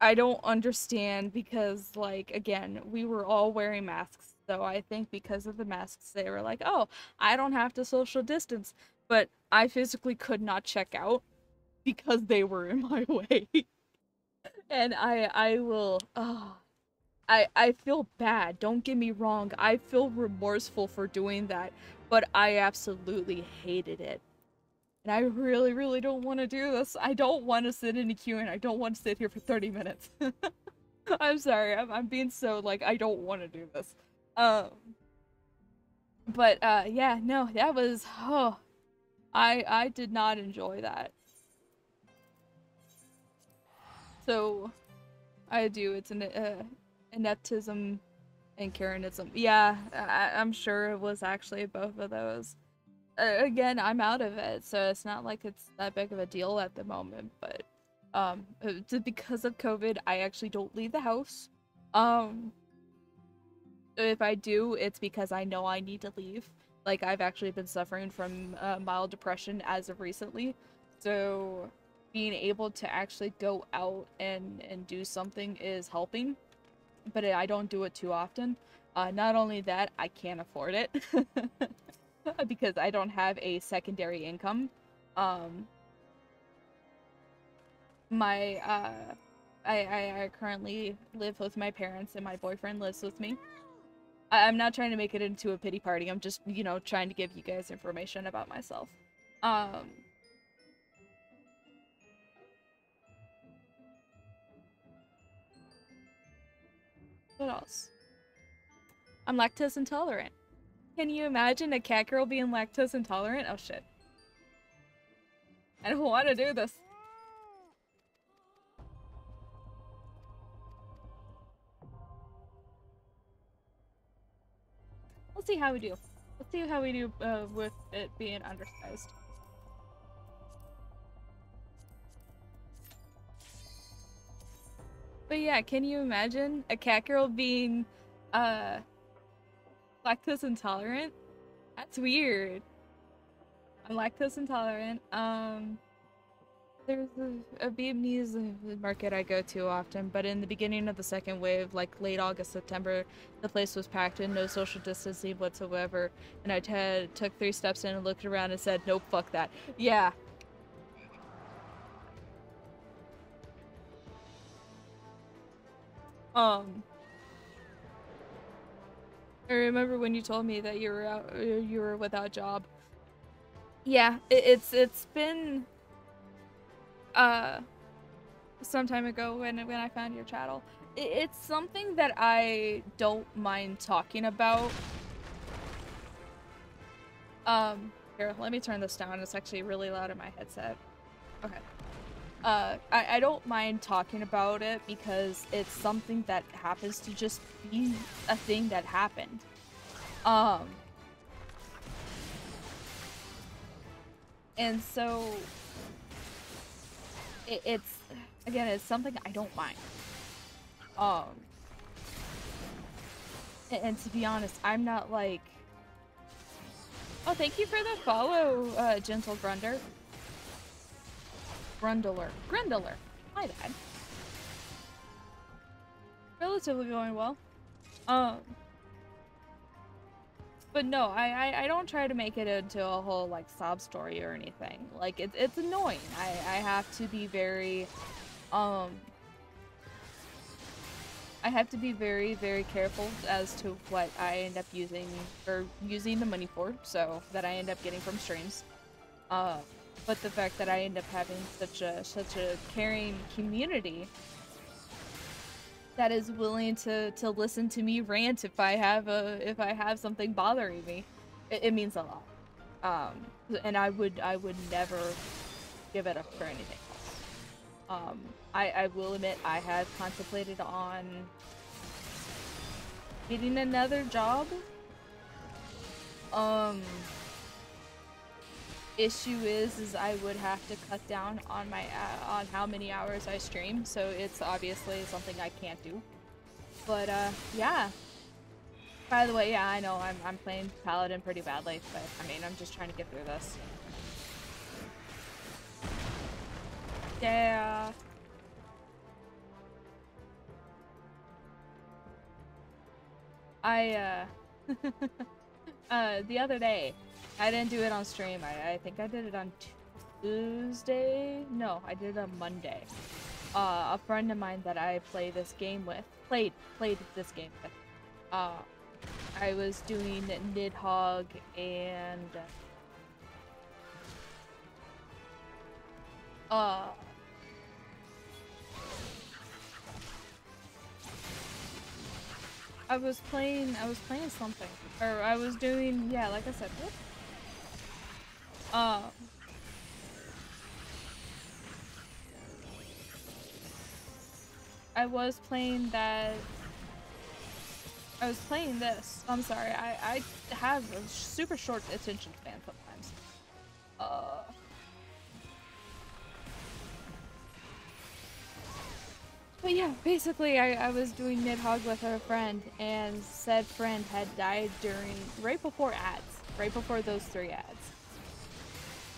I don't understand because like again, we were all wearing masks. So I think because of the masks they were like, "Oh, I don't have to social distance." But I physically could not check out because they were in my way. and I I will oh I I feel bad. Don't get me wrong. I feel remorseful for doing that, but I absolutely hated it. And I really, really don't want to do this. I don't want to sit in a queue and I don't want to sit here for 30 minutes. I'm sorry. I'm, I'm being so, like, I don't want to do this. Um, but uh, yeah, no, that was oh, I I did not enjoy that. So, I do. It's an uh, ineptism and Karenism. Yeah, I, I'm sure it was actually both of those. Uh, again, I'm out of it, so it's not like it's that big of a deal at the moment. But um, uh, because of COVID, I actually don't leave the house. Um, if I do, it's because I know I need to leave. Like I've actually been suffering from uh, mild depression as of recently, so being able to actually go out and and do something is helping. But I don't do it too often. Uh, not only that, I can't afford it because I don't have a secondary income. Um, my uh, I, I I currently live with my parents and my boyfriend lives with me. I I'm not trying to make it into a pity party. I'm just, you know, trying to give you guys information about myself. Um, what else? I'm lactose intolerant. Can you imagine a cat girl being lactose intolerant? Oh shit. I don't want to do this. See how we do. Let's see how we do uh, with it being undersized. But yeah, can you imagine a cat girl being uh lactose intolerant? That's weird. I'm lactose intolerant. Um there's a, a Vietnamese market I go to often, but in the beginning of the second wave, like late August, September, the place was packed and no social distancing whatsoever. And I t- took three steps in and looked around and said, nope, fuck that. Yeah. Um. I remember when you told me that you were out, you were without a job. Yeah, it, it's it's been uh some time ago when when I found your channel. It, it's something that I don't mind talking about. Um, here, let me turn this down. It's actually really loud in my headset. Okay. Uh, I, I don't mind talking about it because it's something that happens to just be a thing that happened. Um, and so it, it's again it's something I don't mind. Um and, and, to be honest, I'm not like Oh, thank you for the follow, uh, Gentle Grunder. Grundler. Grundler. My bad. Relatively going well. Um but no, I, I, I don't try to make it into a whole like sob story or anything. Like it's it's annoying. I I have to be very, um. I have to be very very careful as to what I end up using or using the money for, so that I end up getting from streams. Uh, but the fact that I end up having such a such a caring community that is willing to to listen to me rant if I have a if I have something bothering me. It, it means a lot. Um, and I would I would never give it up for anything else. Um, I I will admit I have contemplated on getting another job. Um, issue is is I would have to cut down on my uh, on how many hours I stream, so it's obviously something I can't do. But uh, yeah. By the way, yeah, I know I'm I'm playing Paladin pretty badly, but I mean I'm just trying to get through this. Yeah. I uh uh the other day I didn't do it on stream. I, I think I did it on Tuesday. No, I did it on Monday. Uh, a friend of mine that I play this game with, played played this game with. Uh, I was doing Nidhogg and uh I was playing I was playing something. Or I was doing yeah, like I said, whoop. Um I was playing that I was playing this. I'm sorry. I I have a super short attention span sometimes. Uh But yeah, basically I, I was doing Nidhogg with a friend and said friend had died during right before ads. Right before those three ads.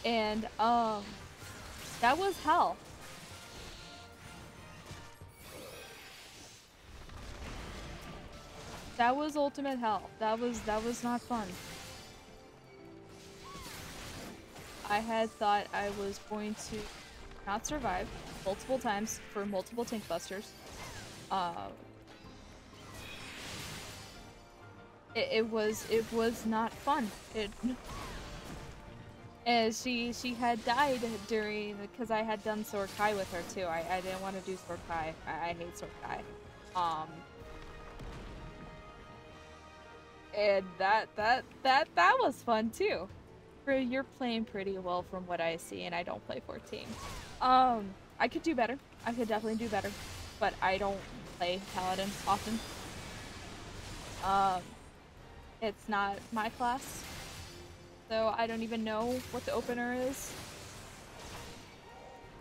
And um that was hell. That was ultimate hell. That was that was not fun. I had thought I was going to not survive multiple times for multiple tank busters. Uh, it, it was it was not fun. It and she she had died during because I had done Sohr Khai with her too. I, I didn't want to do Sohr Khai. I, I hate Sohr Khai. Um, and that that that that was fun too. You're playing pretty well from what I see, and I don't play 14. Um, I could do better. I could definitely do better, but I don't play Paladin often. Um, it's not my class, so I don't even know what the opener is.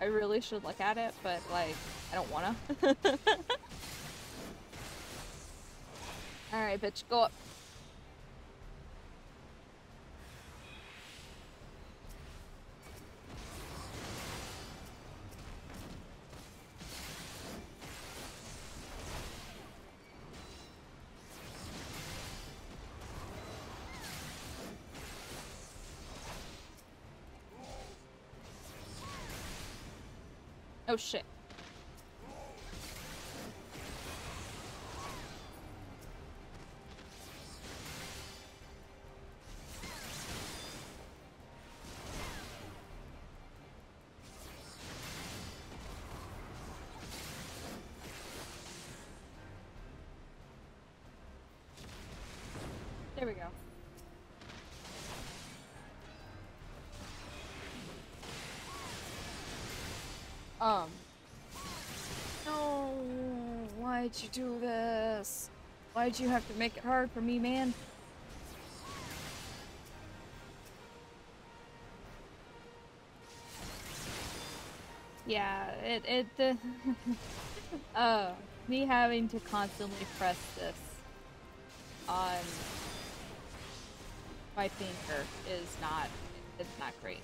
I really should look at it, but like, I don't wanna. Alright, bitch, go up. Oh shit. Why'd you do this? Why'd you have to make it hard for me, man? Yeah, it, it, uh, uh, me having to constantly press this on my finger is not, it's not great.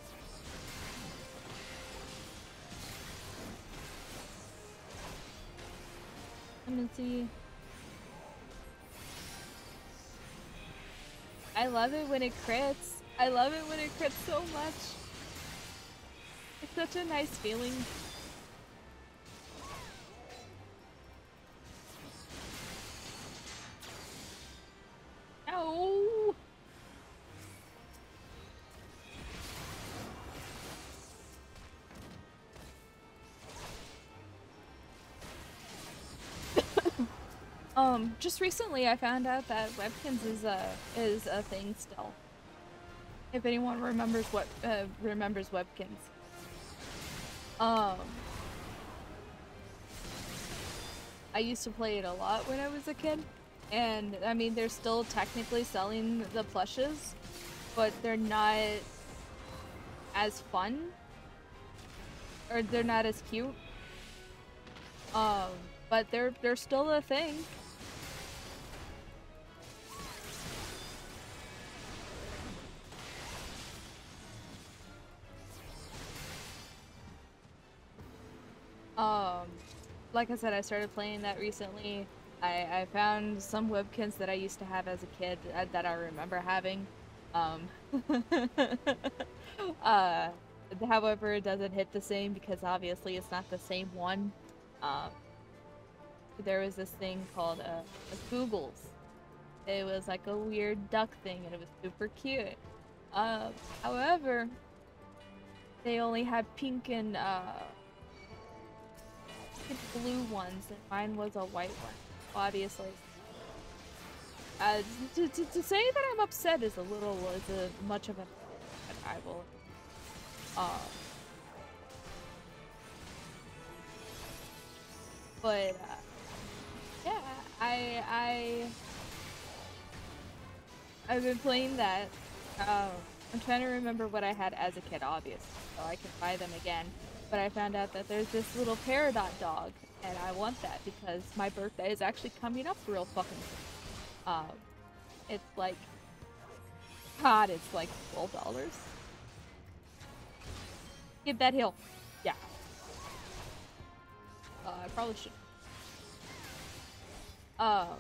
See. I love it when it crits. I love it when it crits so much. It's such a nice feeling. Um, just recently I found out that Webkinz is a is a thing still. If anyone remembers what uh, remembers Webkinz. Um, I used to play it a lot when I was a kid, and I mean they're still technically selling the plushes, but they're not as fun, or they're not as cute. Um, but they're they're still a thing. Like I said, I started playing that recently. I, I found some Webkinz that I used to have as a kid uh, that I remember having. Um, uh, however, it doesn't hit the same because obviously it's not the same one. Um, there was this thing called uh, a Googles. It was like a weird duck thing and it was super cute. Uh, however, they only had pink and uh, blue ones, and mine was a white one, obviously. Uh, to, to, to say that I'm upset is a little is a much of a but I will. Uh, but uh, yeah, I I I've been playing that. Um, I'm trying to remember what I had as a kid, obviously, so I can buy them again. But I found out that there's this little Peridot dog, and I want that because my birthday is actually coming up real fucking soon. Um, it's like, God, it's like twelve dollars. Get that hill. Yeah. Uh, I probably should. Um.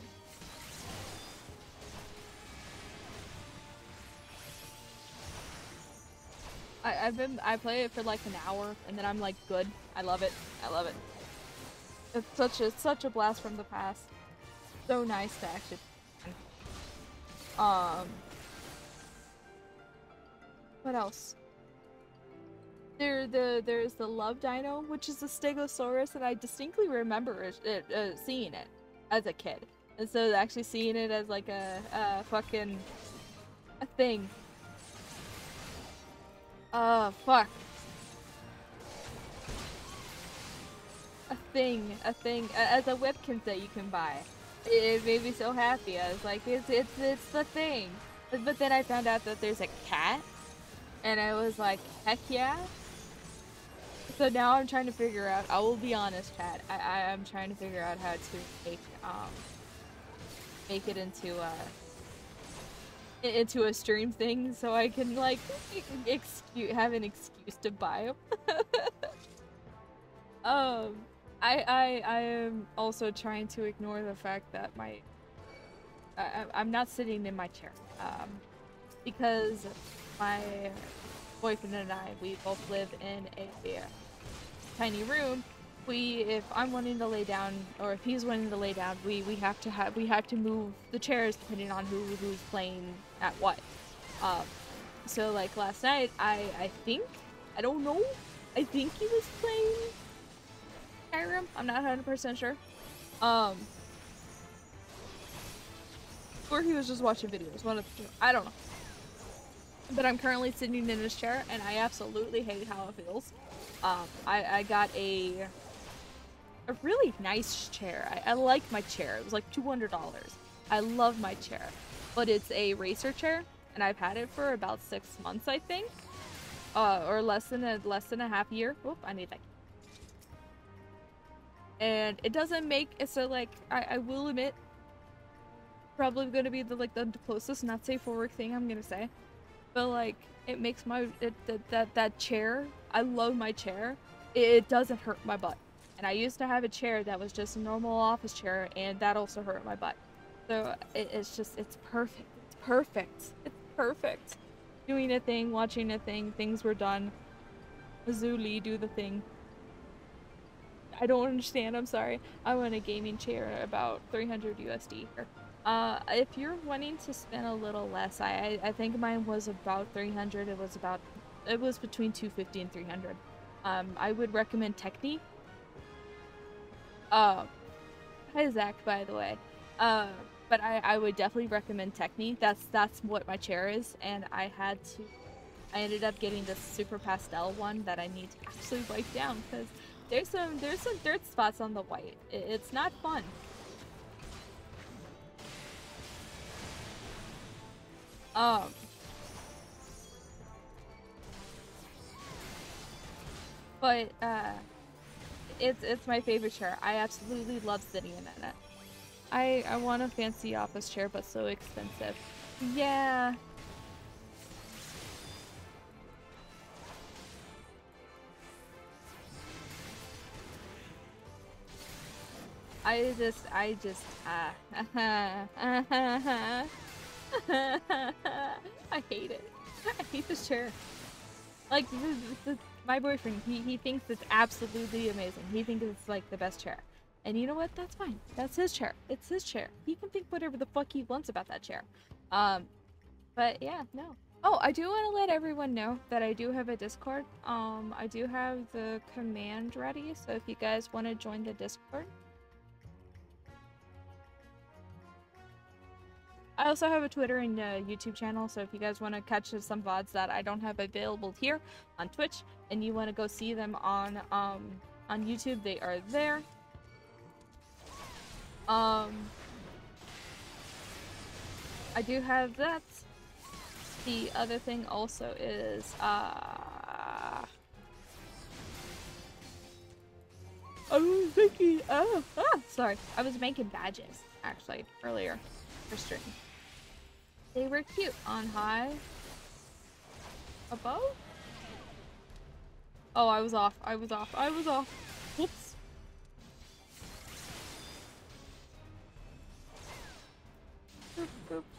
I, I've been I play it for like an hour and then I'm like good. I love it. I love it. It's such a such a blast from the past. So nice to actually um what else? There the there's the love dino, which is a stegosaurus and I distinctly remember it uh, seeing it as a kid. And so actually seeing it as like a, a fucking a thing Oh, fuck. A thing, a thing, as a Webkinz that you can buy. It made me so happy. I was like, it's, it's, it's the thing. But then I found out that there's a cat, and I was like, heck yeah. So now I'm trying to figure out, I will be honest, cat, I, I, am trying to figure out how to make, um, make it into, uh, into a stream thing so I can like excuse have an excuse to buy them. um, I I I am also trying to ignore the fact that my I, I'm not sitting in my chair. Um, because my boyfriend and I we both live in a, a tiny room we if I'm wanting to lay down or if he's wanting to lay down, we we have to have we have to move the chairs depending on who who's playing at what. Um, so like last night, I I think I don't know. I think he was playing Skyrim. I'm not 100% sure. Um, or he was just watching videos. One of the two. I don't know. But I'm currently sitting in his chair, and I absolutely hate how it feels. Um, I, I got a a really nice chair. I, I like my chair. It was like $200. I love my chair. But it's a racer chair, and I've had it for about six months, I think. Uh, or less than a less than a half year. Whoop, I need that. And it doesn't make it so like I, I will admit probably gonna be the like the closest not safe for work thing I'm gonna say. But like it makes my it, that that that chair I love my chair. It, it doesn't hurt my butt. And I used to have a chair that was just a normal office chair, and that also hurt my butt. So it, it's just, it's perfect. It's perfect. It's perfect. Doing a thing, watching a thing, things were done. Azuli, do the thing. I don't understand, I'm sorry. I want a gaming chair about 300 USD. Uh, if you're wanting to spend a little less, I, I think mine was about 300. It was about, it was between 250 and 300. Um, I would recommend Techni uh, hi Zach, by the way. Uh, but I, I would definitely recommend Techni. That's that's what my chair is, and I had to. I ended up getting this super pastel one that I need to actually wipe down because there's some there's some dirt spots on the white. It, it's not fun. Um. But uh it's it's my favorite chair. I absolutely love sitting in it. I I want a fancy office chair, but so expensive. Yeah. I just I just uh, I hate it. I hate this chair. Like the, the, my boyfriend, he, he thinks it's absolutely amazing. He thinks it's like the best chair. And you know what? That's fine. That's his chair. It's his chair. He can think whatever the fuck he wants about that chair. Um, but yeah, no. Oh, I do want to let everyone know that I do have a Discord. Um, I do have the command ready, so if you guys want to join the Discord, I also have a Twitter and uh, YouTube channel, so if you guys want to catch some VODs that I don't have available here on Twitch, and you want to go see them on um, on YouTube, they are there. Um, I do have that. The other thing also is, uh, I was making, oh, ah, sorry, I was making badges actually earlier for stream. They were cute on high. Above? Oh, I was off. I was off. I was off. Boop, boop.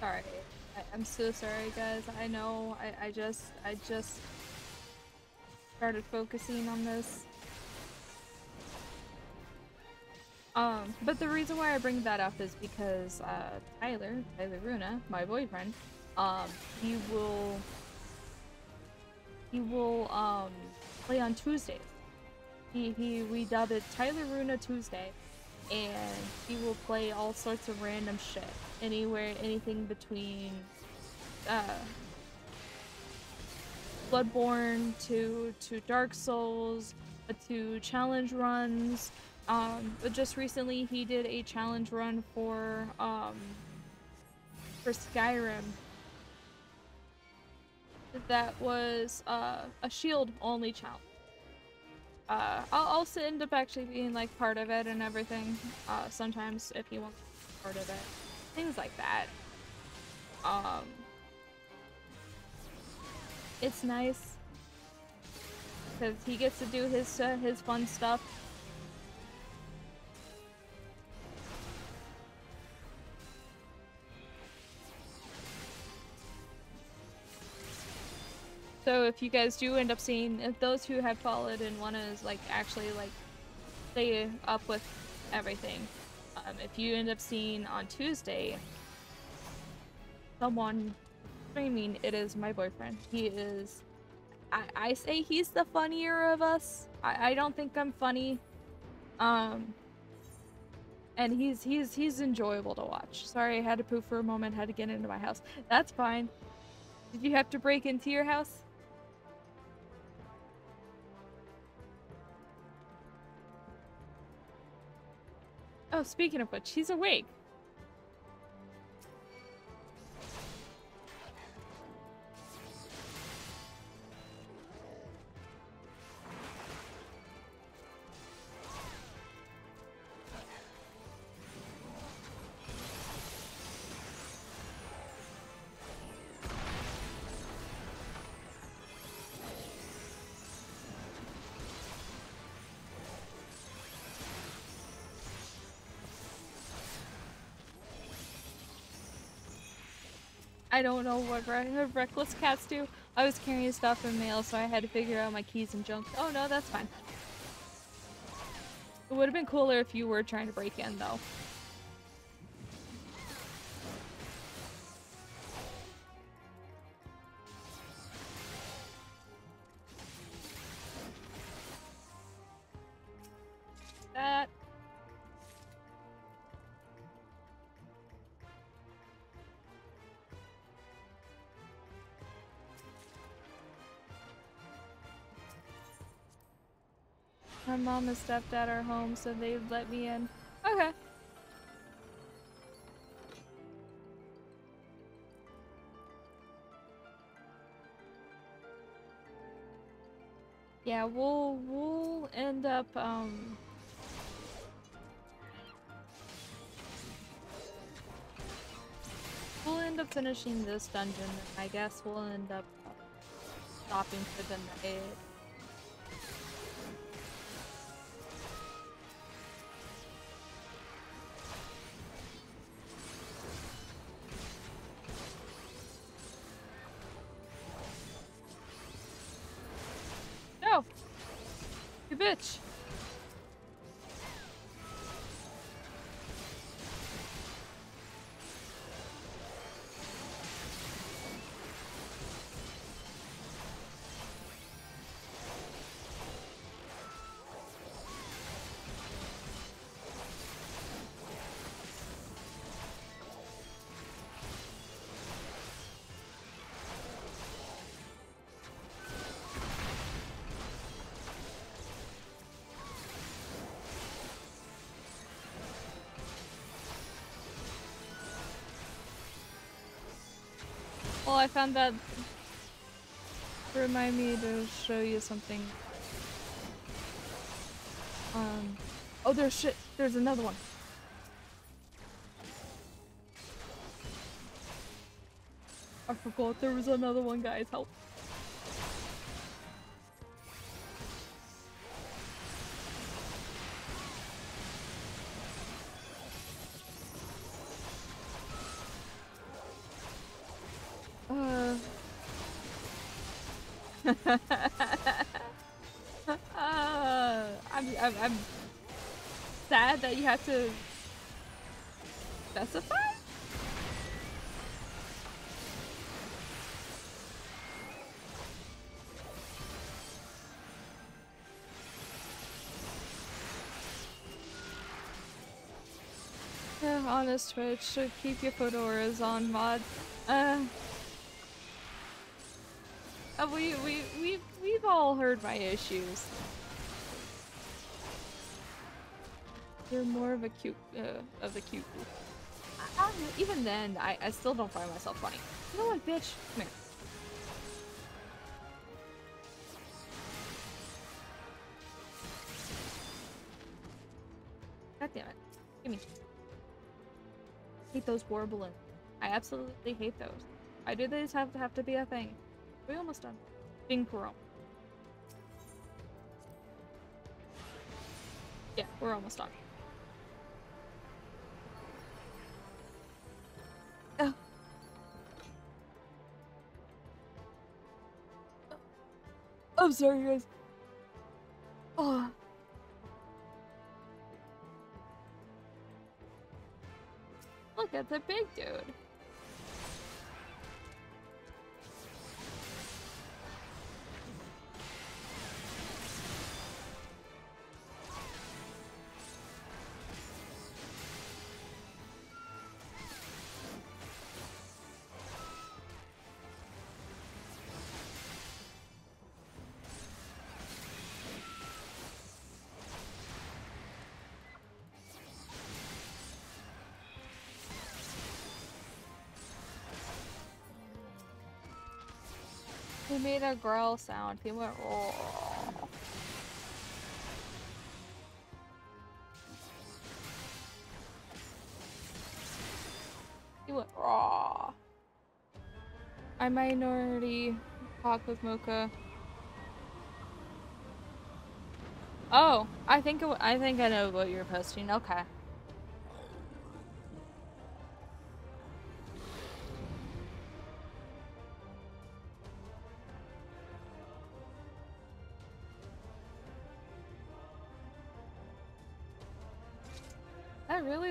Sorry. I, I'm so sorry, guys. I know. I, I just, I just started focusing on this. Um, but the reason why I bring that up is because uh, Tyler, Tyler Runa, my boyfriend, um, he will, he will um, play on Tuesdays. He he we dub it Tyler Runa Tuesday, and he will play all sorts of random shit. Anywhere, anything between uh, Bloodborne to to Dark Souls uh, to challenge runs. Um, but just recently he did a challenge run for um, for Skyrim. That was uh, a shield only challenge. Uh, I'll also end up actually being like part of it and everything. Uh, sometimes if he wants part of it, things like that. Um, it's nice because he gets to do his uh, his fun stuff. So if you guys do end up seeing, if those who have followed and want to like actually like stay up with everything, um, if you end up seeing on Tuesday someone streaming, it is my boyfriend. He is, I, I say he's the funnier of us. I, I don't think I'm funny. Um, and he's he's he's enjoyable to watch. Sorry, I had to poop for a moment. Had to get into my house. That's fine. Did you have to break into your house? Oh, speaking of which, he's awake. I don't know what re reckless cats do. I was carrying stuff in mail, so I had to figure out my keys and junk. Oh no, that's fine. It would have been cooler if you were trying to break in, though. My mom and stepdad are home, so they let me in. Okay. Yeah, we'll we'll end up um We'll end up finishing this dungeon, I guess we'll end up stopping for the night. You Well, I found that remind me to show you something. Um, oh, there's shit. There's another one. I forgot there was another one, guys. Help. Have to specify. Yeah, honest Twitch should keep your fedoras on mod. Uh, uh, we we we we've all heard my issues. You're more of a cute uh, of the cute. I, I don't know, even then, I I still don't find myself funny. You know what, bitch? Come here. God damn it! Give me. Hate those war balloons. I absolutely hate those. Why do these have to have to be a thing? We almost done. Synchro. Yeah, we're almost done. I'm sorry, guys. Oh. Look at the big dude. Made a growl sound. He went raw. He went oh. raw. I minority talk with Moka. Oh, I think it, I think I know what you're posting. Okay.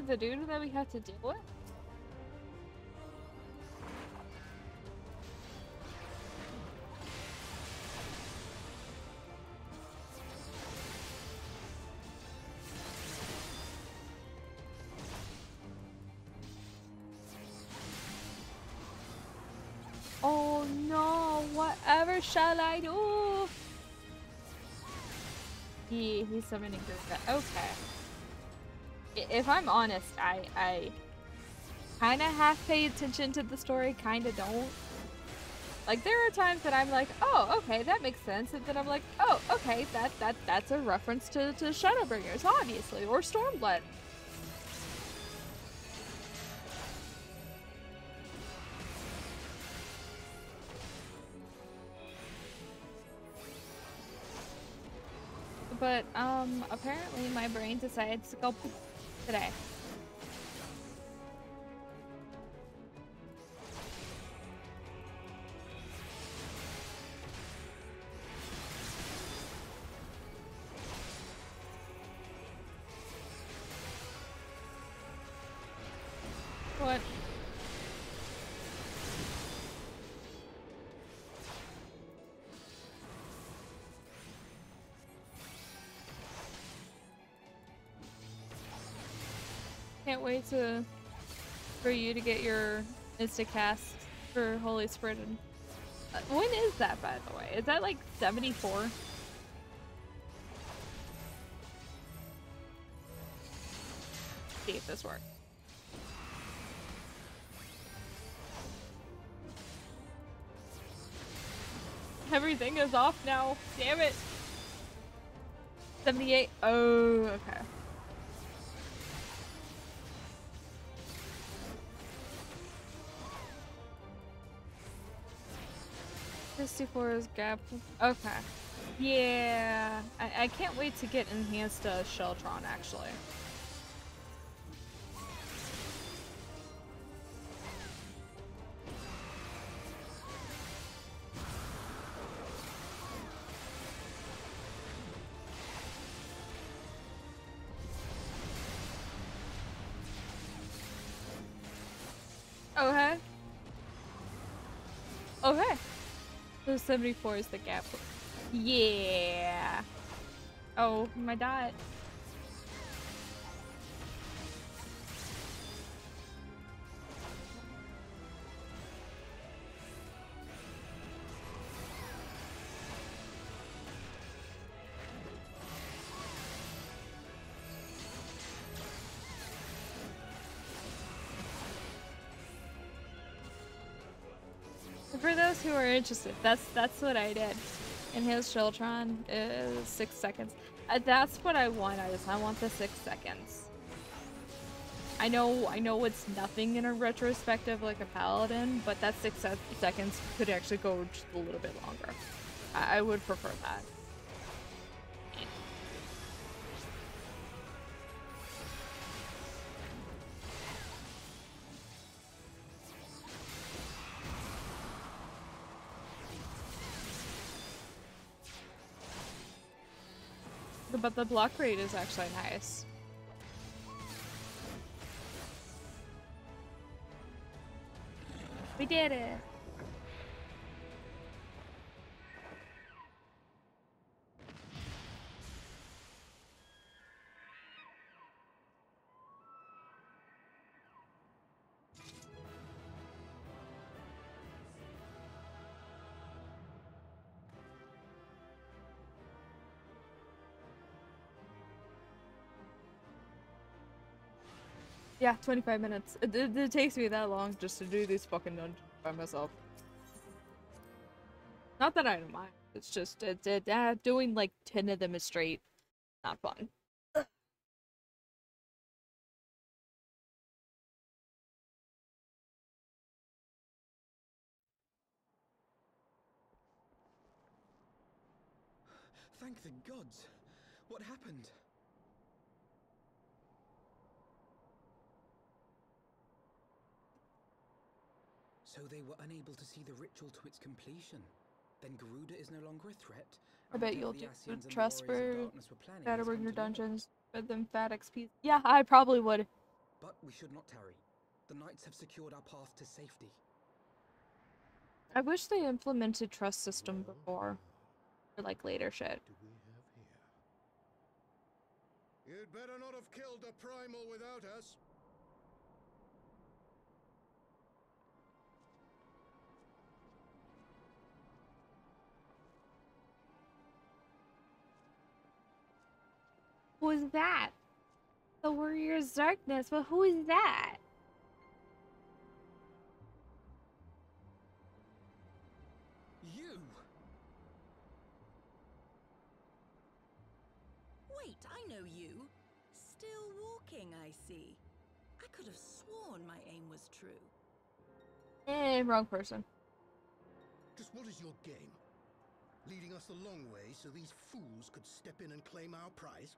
The dude that we had to deal with? Oh no, whatever shall I do? He, he's summoning Gurka. Okay if I'm honest, I I kind of half pay attention to the story, kind of don't. Like there are times that I'm like, oh, okay, that makes sense, and then I'm like, oh, okay, that that that's a reference to to Shadowbringers, obviously, or Stormblood. But um, apparently my brain decides to go today. Can't wait to for you to get your Mystic Cast for Holy Spirit. And, uh, when is that, by the way? Is that like 74? See if this works. Everything is off now. Damn it. 78. Oh, okay. Sixty-four is gap. Okay. Yeah, I, I can't wait to get enhanced uh, Sheltron actually. 74 is the gap. Yeah. Oh, my dot. Interested, that's that's what I did. In his Sheltron is six seconds. Uh, that's what I want. I just I want the six seconds. I know I know it's nothing in a retrospective like a paladin, but that six se seconds could actually go just a little bit longer. I, I would prefer that. But the block rate is actually nice. We did it! Yeah, 25 minutes. It, it, it takes me that long just to do these fucking dungeons by myself. Not that I don't mind. It's just it, it, uh, doing like 10 of them is straight. Not fun. Thank the gods! What happened? So they were unable to see the ritual to its completion. Then Garuda is no longer a threat. I bet you'll do Ascians and trust Warriors of for Darkness were gotta has bring come your dungeons for them fat XP. Yeah, I probably would. But we should not tarry. The knights have secured our path to safety. I wish they implemented trust system before. For like later shit. do we have here? You'd better not have killed the primal without us. Who is that? The Warrior's Darkness, but who is that? You! Wait, I know you. Still walking, I see. I could have sworn my aim was true. Eh, wrong person. Just what is your game? Leading us a long way so these fools could step in and claim our prize?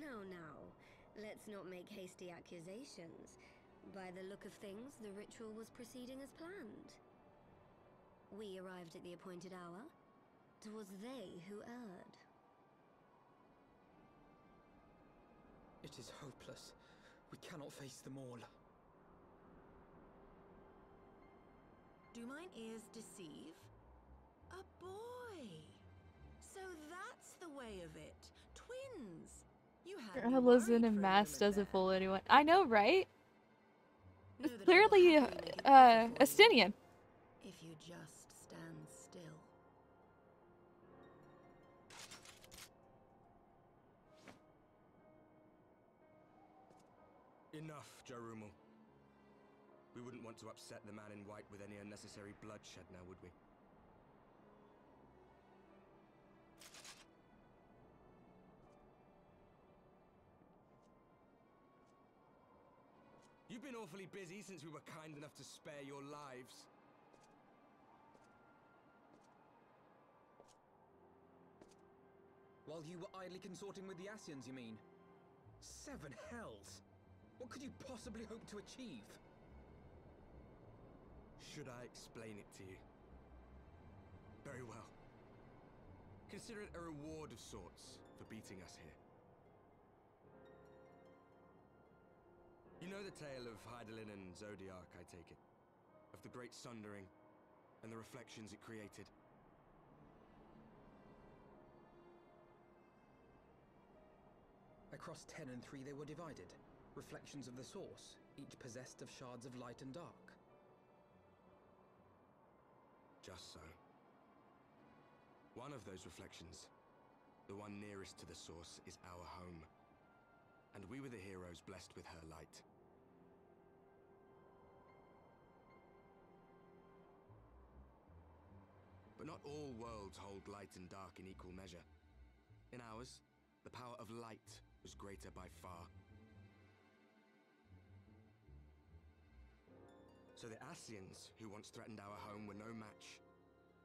No, no. Let's not make hasty accusations. By the look of things, the ritual was proceeding as planned. We arrived at the appointed hour. 'Twas they who erred. It is hopeless. We cannot face them all. Do mine ears deceive? A boy! So that's the way of it. Twins! You had me in a mask doesn't fool anyone. I know, right? Know It's that I will clearly happily make it uh, easy for you. Estinian. If you just stand still. Enough, Jarumal. We wouldn't want to upset the man in white with any unnecessary bloodshed now, would we? Been awfully busy since we were kind enough to spare your lives. While you were idly consorting with the Ascians, you mean? Seven hells! What could you possibly hope to achieve? Should I explain it to you? Very well. Consider it a reward of sorts for beating us here. You know the tale of Hydaelyn and Zodiark, I take it? Of the Great Sundering and the reflections it created? Across ten and three they were divided, reflections of the source, each possessed of shards of light and dark. Just so. One of those reflections, the one nearest to the source, is our home. And we were the heroes blessed with her light. Not all worlds hold light and dark in equal measure. In ours, the power of light was greater by far. So the Ascians, who once threatened our home, were no match.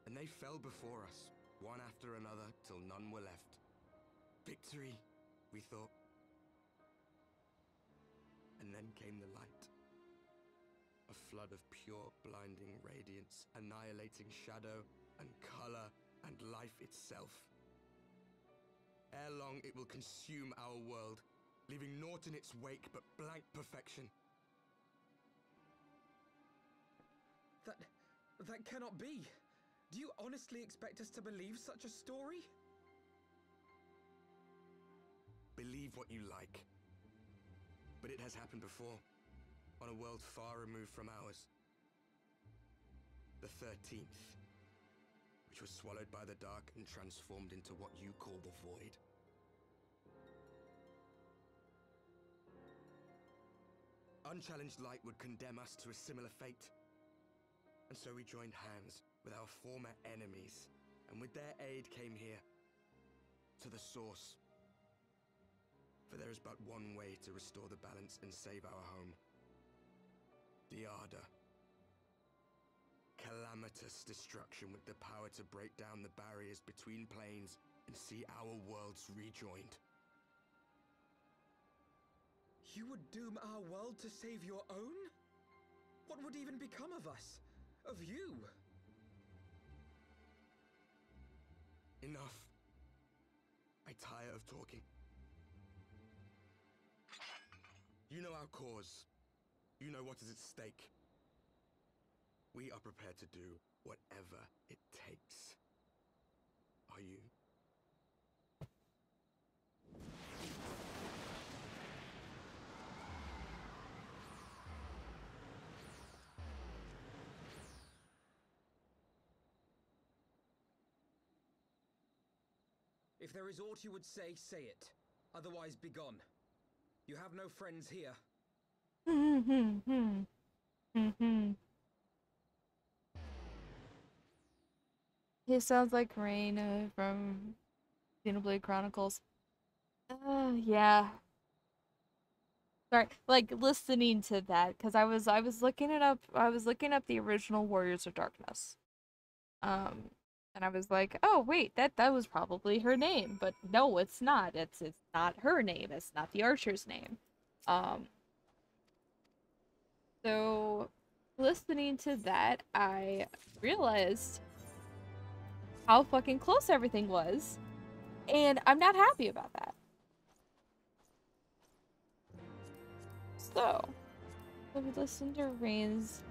And they fell before us, one after another, till none were left. Victory, we thought. And then came the light. A flood of pure, blinding radiance, annihilating shadow and color and life itself. Ere long, it will consume our world, leaving naught in its wake but blank perfection. That. that cannot be! Do you honestly expect us to believe such a story? Believe what you like. But it has happened before, on a world far removed from ours. The 13th, was swallowed by the dark and transformed into what you call the Void. Unchallenged light would condemn us to a similar fate. And so we joined hands with our former enemies, and with their aid came here, to the source. For there is but one way to restore the balance and save our home. The Ardor. Calamitous destruction with the power to break down the barriers between planes and see our worlds rejoined. You would doom our world to save your own? What would even become of us? Of you? Enough. I tire of talking. You know our cause. You know what is at stake. We are prepared to do whatever it takes. Are you? If there is aught you would say, say it. Otherwise, begone. You have no friends here. Mm-hmm. Mm-hmm. Mm-hmm. He sounds like Rain uh, from Xenoblade Chronicles. Uh, yeah. sorry, like listening to that because I was I was looking it up. I was looking up the original Warriors of Darkness. Um, and I was like, oh wait, that that was probably her name, but no, it's not. It's it's not her name. It's not the archer's name. Um. So, listening to that, I realized how fucking close everything was, and I'm not happy about that. So, listen to Rains,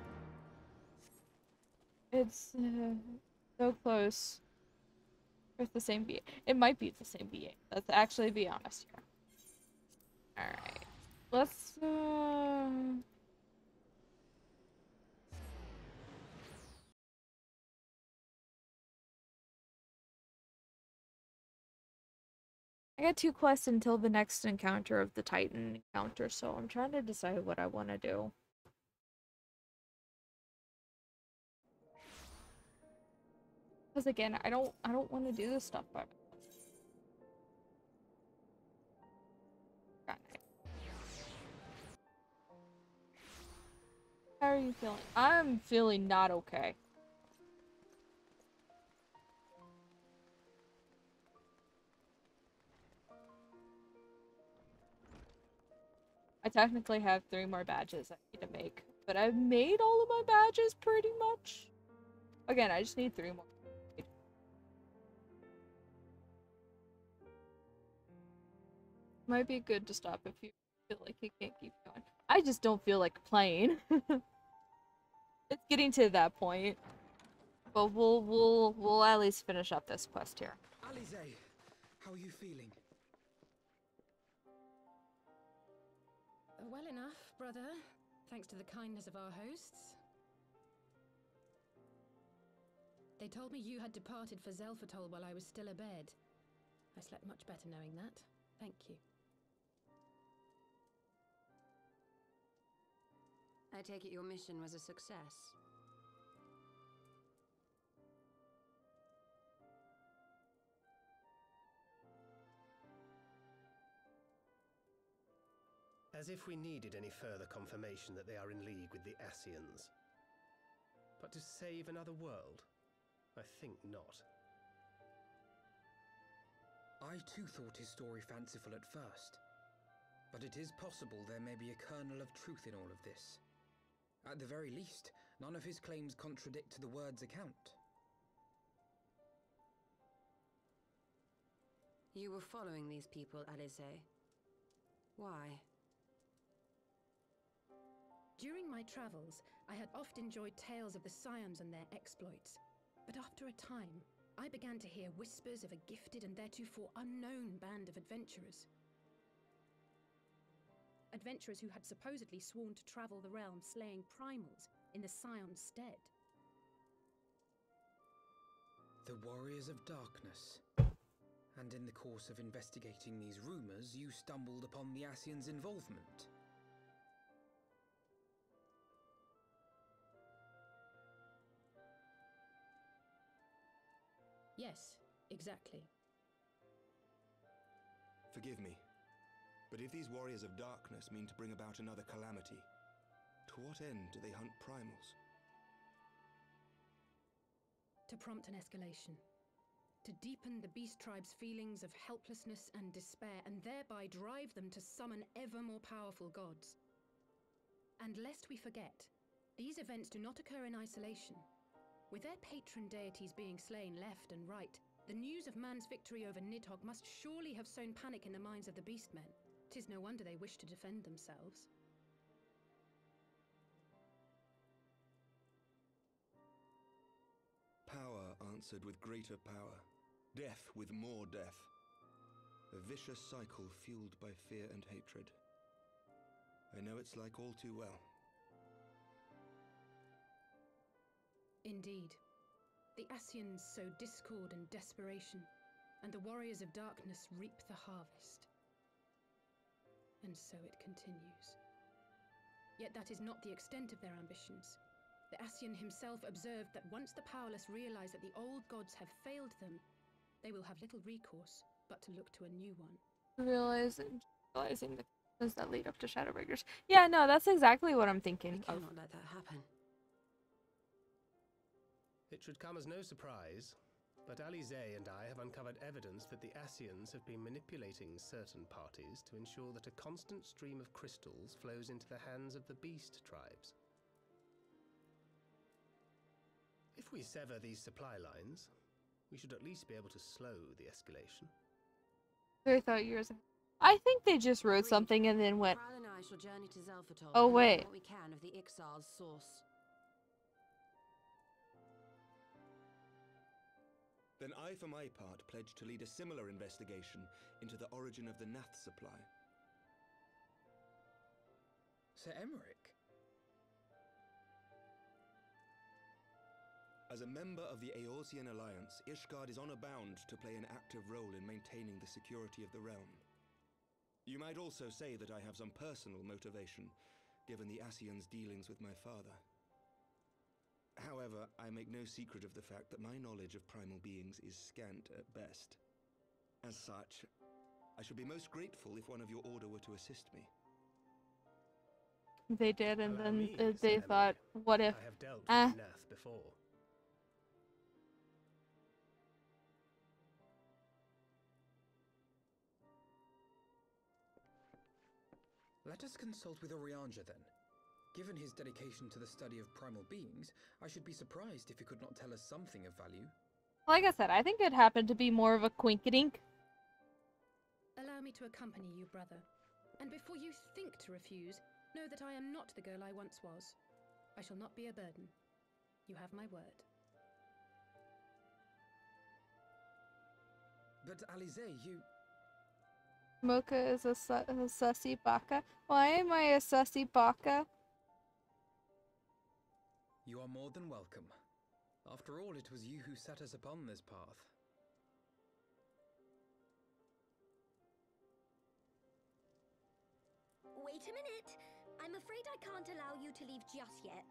it's uh, so close with the same BA. It might be the same BA. Let's actually be honest here. Alright. Let's, uh... I got two quests until the next encounter of the Titan encounter, so I'm trying to decide what I want to do. Because again, I don't I don't want to do this stuff myself. How are you feeling? I'm feeling not okay. I technically have three more badges I need to make, but I've made all of my badges pretty much. Again, I just need three more. Might be good to stop if you feel like you can't keep going. I just don't feel like playing. it's getting to that point. But we'll we'll we'll at least finish up this quest here. Alisaie, how are you feeling? Enough, brother. Thanks to the kindness of our hosts. They told me you had departed for Xelphatol while I was still abed. I slept much better knowing that. Thank you. I take it your mission was a success. As if we needed any further confirmation that they are in league with the Ascians. But to save another world? I think not. I too thought his story fanciful at first. But it is possible there may be a kernel of truth in all of this. At the very least, none of his claims contradict the word's account. You were following these people, Alisaie. Why? During my travels, I had oft enjoyed tales of the Scions and their exploits. But after a time, I began to hear whispers of a gifted and theretofore unknown band of adventurers. Adventurers who had supposedly sworn to travel the realm slaying primals in the Scion's stead. The Warriors of Darkness. And in the course of investigating these rumors, you stumbled upon the Ascians' involvement. Yes, exactly. Forgive me, but if these warriors of darkness mean to bring about another calamity, to what end do they hunt primals? To prompt an escalation. To deepen the beast tribe's feelings of helplessness and despair, and thereby drive them to summon ever more powerful gods. And lest we forget, these events do not occur in isolation. With their patron deities being slain left and right, the news of man's victory over Nidhogg must surely have sown panic in the minds of the Beastmen. Tis no wonder they wish to defend themselves. Power answered with greater power, death with more death. A vicious cycle fueled by fear and hatred. I know it's like all too well. Indeed. The Ascians sow discord and desperation, and the warriors of darkness reap the harvest. And so it continues. Yet that is not the extent of their ambitions. The Ascian himself observed that once the powerless realize that the old gods have failed them, they will have little recourse but to look to a new one. Realizing, realizing the Does that lead up to Shadowbringers? Yeah, no, that's exactly what I'm thinking. I of. cannot let that happen. It should come as no surprise, but Alisaie and I have uncovered evidence that the Ascians have been manipulating certain parties to ensure that a constant stream of crystals flows into the hands of the beast tribes. If we sever these supply lines, we should at least be able to slow the escalation. I thought yours. I think they just wrote something and then went. Kyle and I shall journey to Xelphatol Oh, wait. Then I, for my part, pledge to lead a similar investigation into the origin of the Gnath supply. Ser Aymeric? As a member of the Eorzean Alliance, Ishgard is honor bound to play an active role in maintaining the security of the realm. You might also say that I have some personal motivation, given the Ascian's dealings with my father. However, I make no secret of the fact that my knowledge of primal beings is scant at best. As such, I should be most grateful if one of your order were to assist me. They did, and Allow then me, uh, Sir they Emily. thought, what if? I have dealt Ah. with Gnath before. Let us consult with Urianger then. Given his dedication to the study of primal beings, I should be surprised if he could not tell us something of value. Like I said, I think it happened to be more of a quinkadink. Allow me to accompany you, brother. And before you think to refuse, know that I am not the girl I once was. I shall not be a burden. You have my word. But Alisaie, you. Moka is a, su- a sussy baka. Why am I a sussy baka? You are more than welcome. After all, it was you who set us upon this path. Wait a minute! I'm afraid I can't allow you to leave just yet.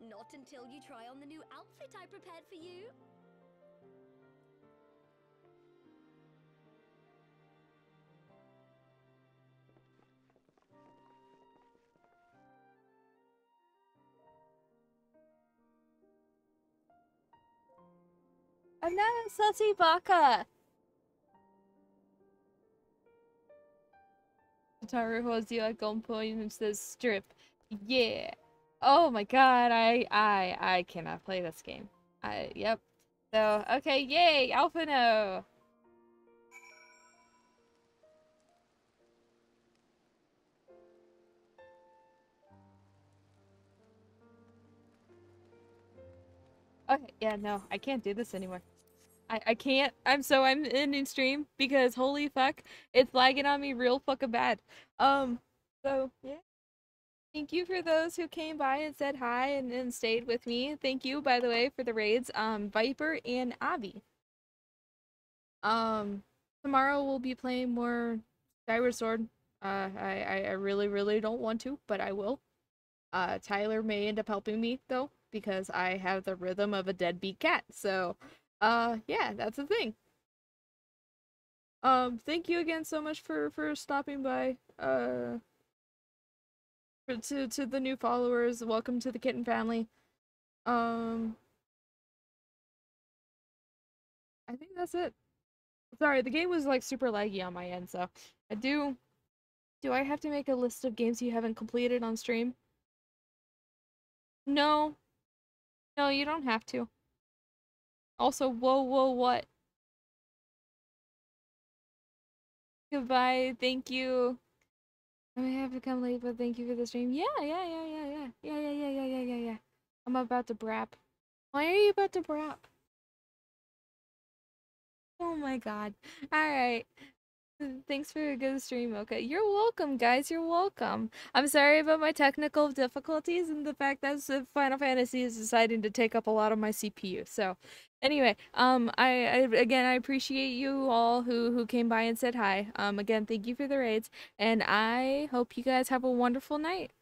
Not until you try on the new outfit I prepared for you. I'm not a sussy baka. Taru holds you at gunpoint and says strip. Yeah. Oh my god, I I I cannot play this game. I yep. So okay, yay, Alphinaud! Okay, yeah, no, I can't do this anymore. I, I can't. I'm so I'm ending stream because holy fuck, it's lagging on me real fucking bad. Um, so yeah. Thank you for those who came by and said hi and, stayed with me. Thank you, by the way, for the raids. Um, Viper and Avi. Um, tomorrow we'll be playing more Skyward Sword. Uh, I, I, I really, really don't want to, but I will. Uh, Tyler may end up helping me though because I have the rhythm of a deadbeat cat. So, uh, yeah, that's the thing. Um, thank you again so much for for stopping by. Uh, for, to to the new followers, welcome to the kitten family. Um, I think that's it. Sorry, the game was like super laggy on my end, so I do. Do I have to make a list of games you haven't completed on stream? No. No, you don't have to. Also, whoa, whoa, what? Goodbye, thank you. I may have to come late, but thank you for the stream. Yeah, yeah, yeah, yeah, yeah. Yeah, yeah, yeah, yeah, yeah, yeah, yeah. I'm about to brap. Why are you about to brap? Oh my god. Alright. Thanks for a good stream, okay. You're welcome, guys. You're welcome. I'm sorry about my technical difficulties and the fact that Final Fantasy is deciding to take up a lot of my CPU. So, anyway, um, I, I again I appreciate you all who who came by and said hi. Um, again, thank you for the raids, and I hope you guys have a wonderful night.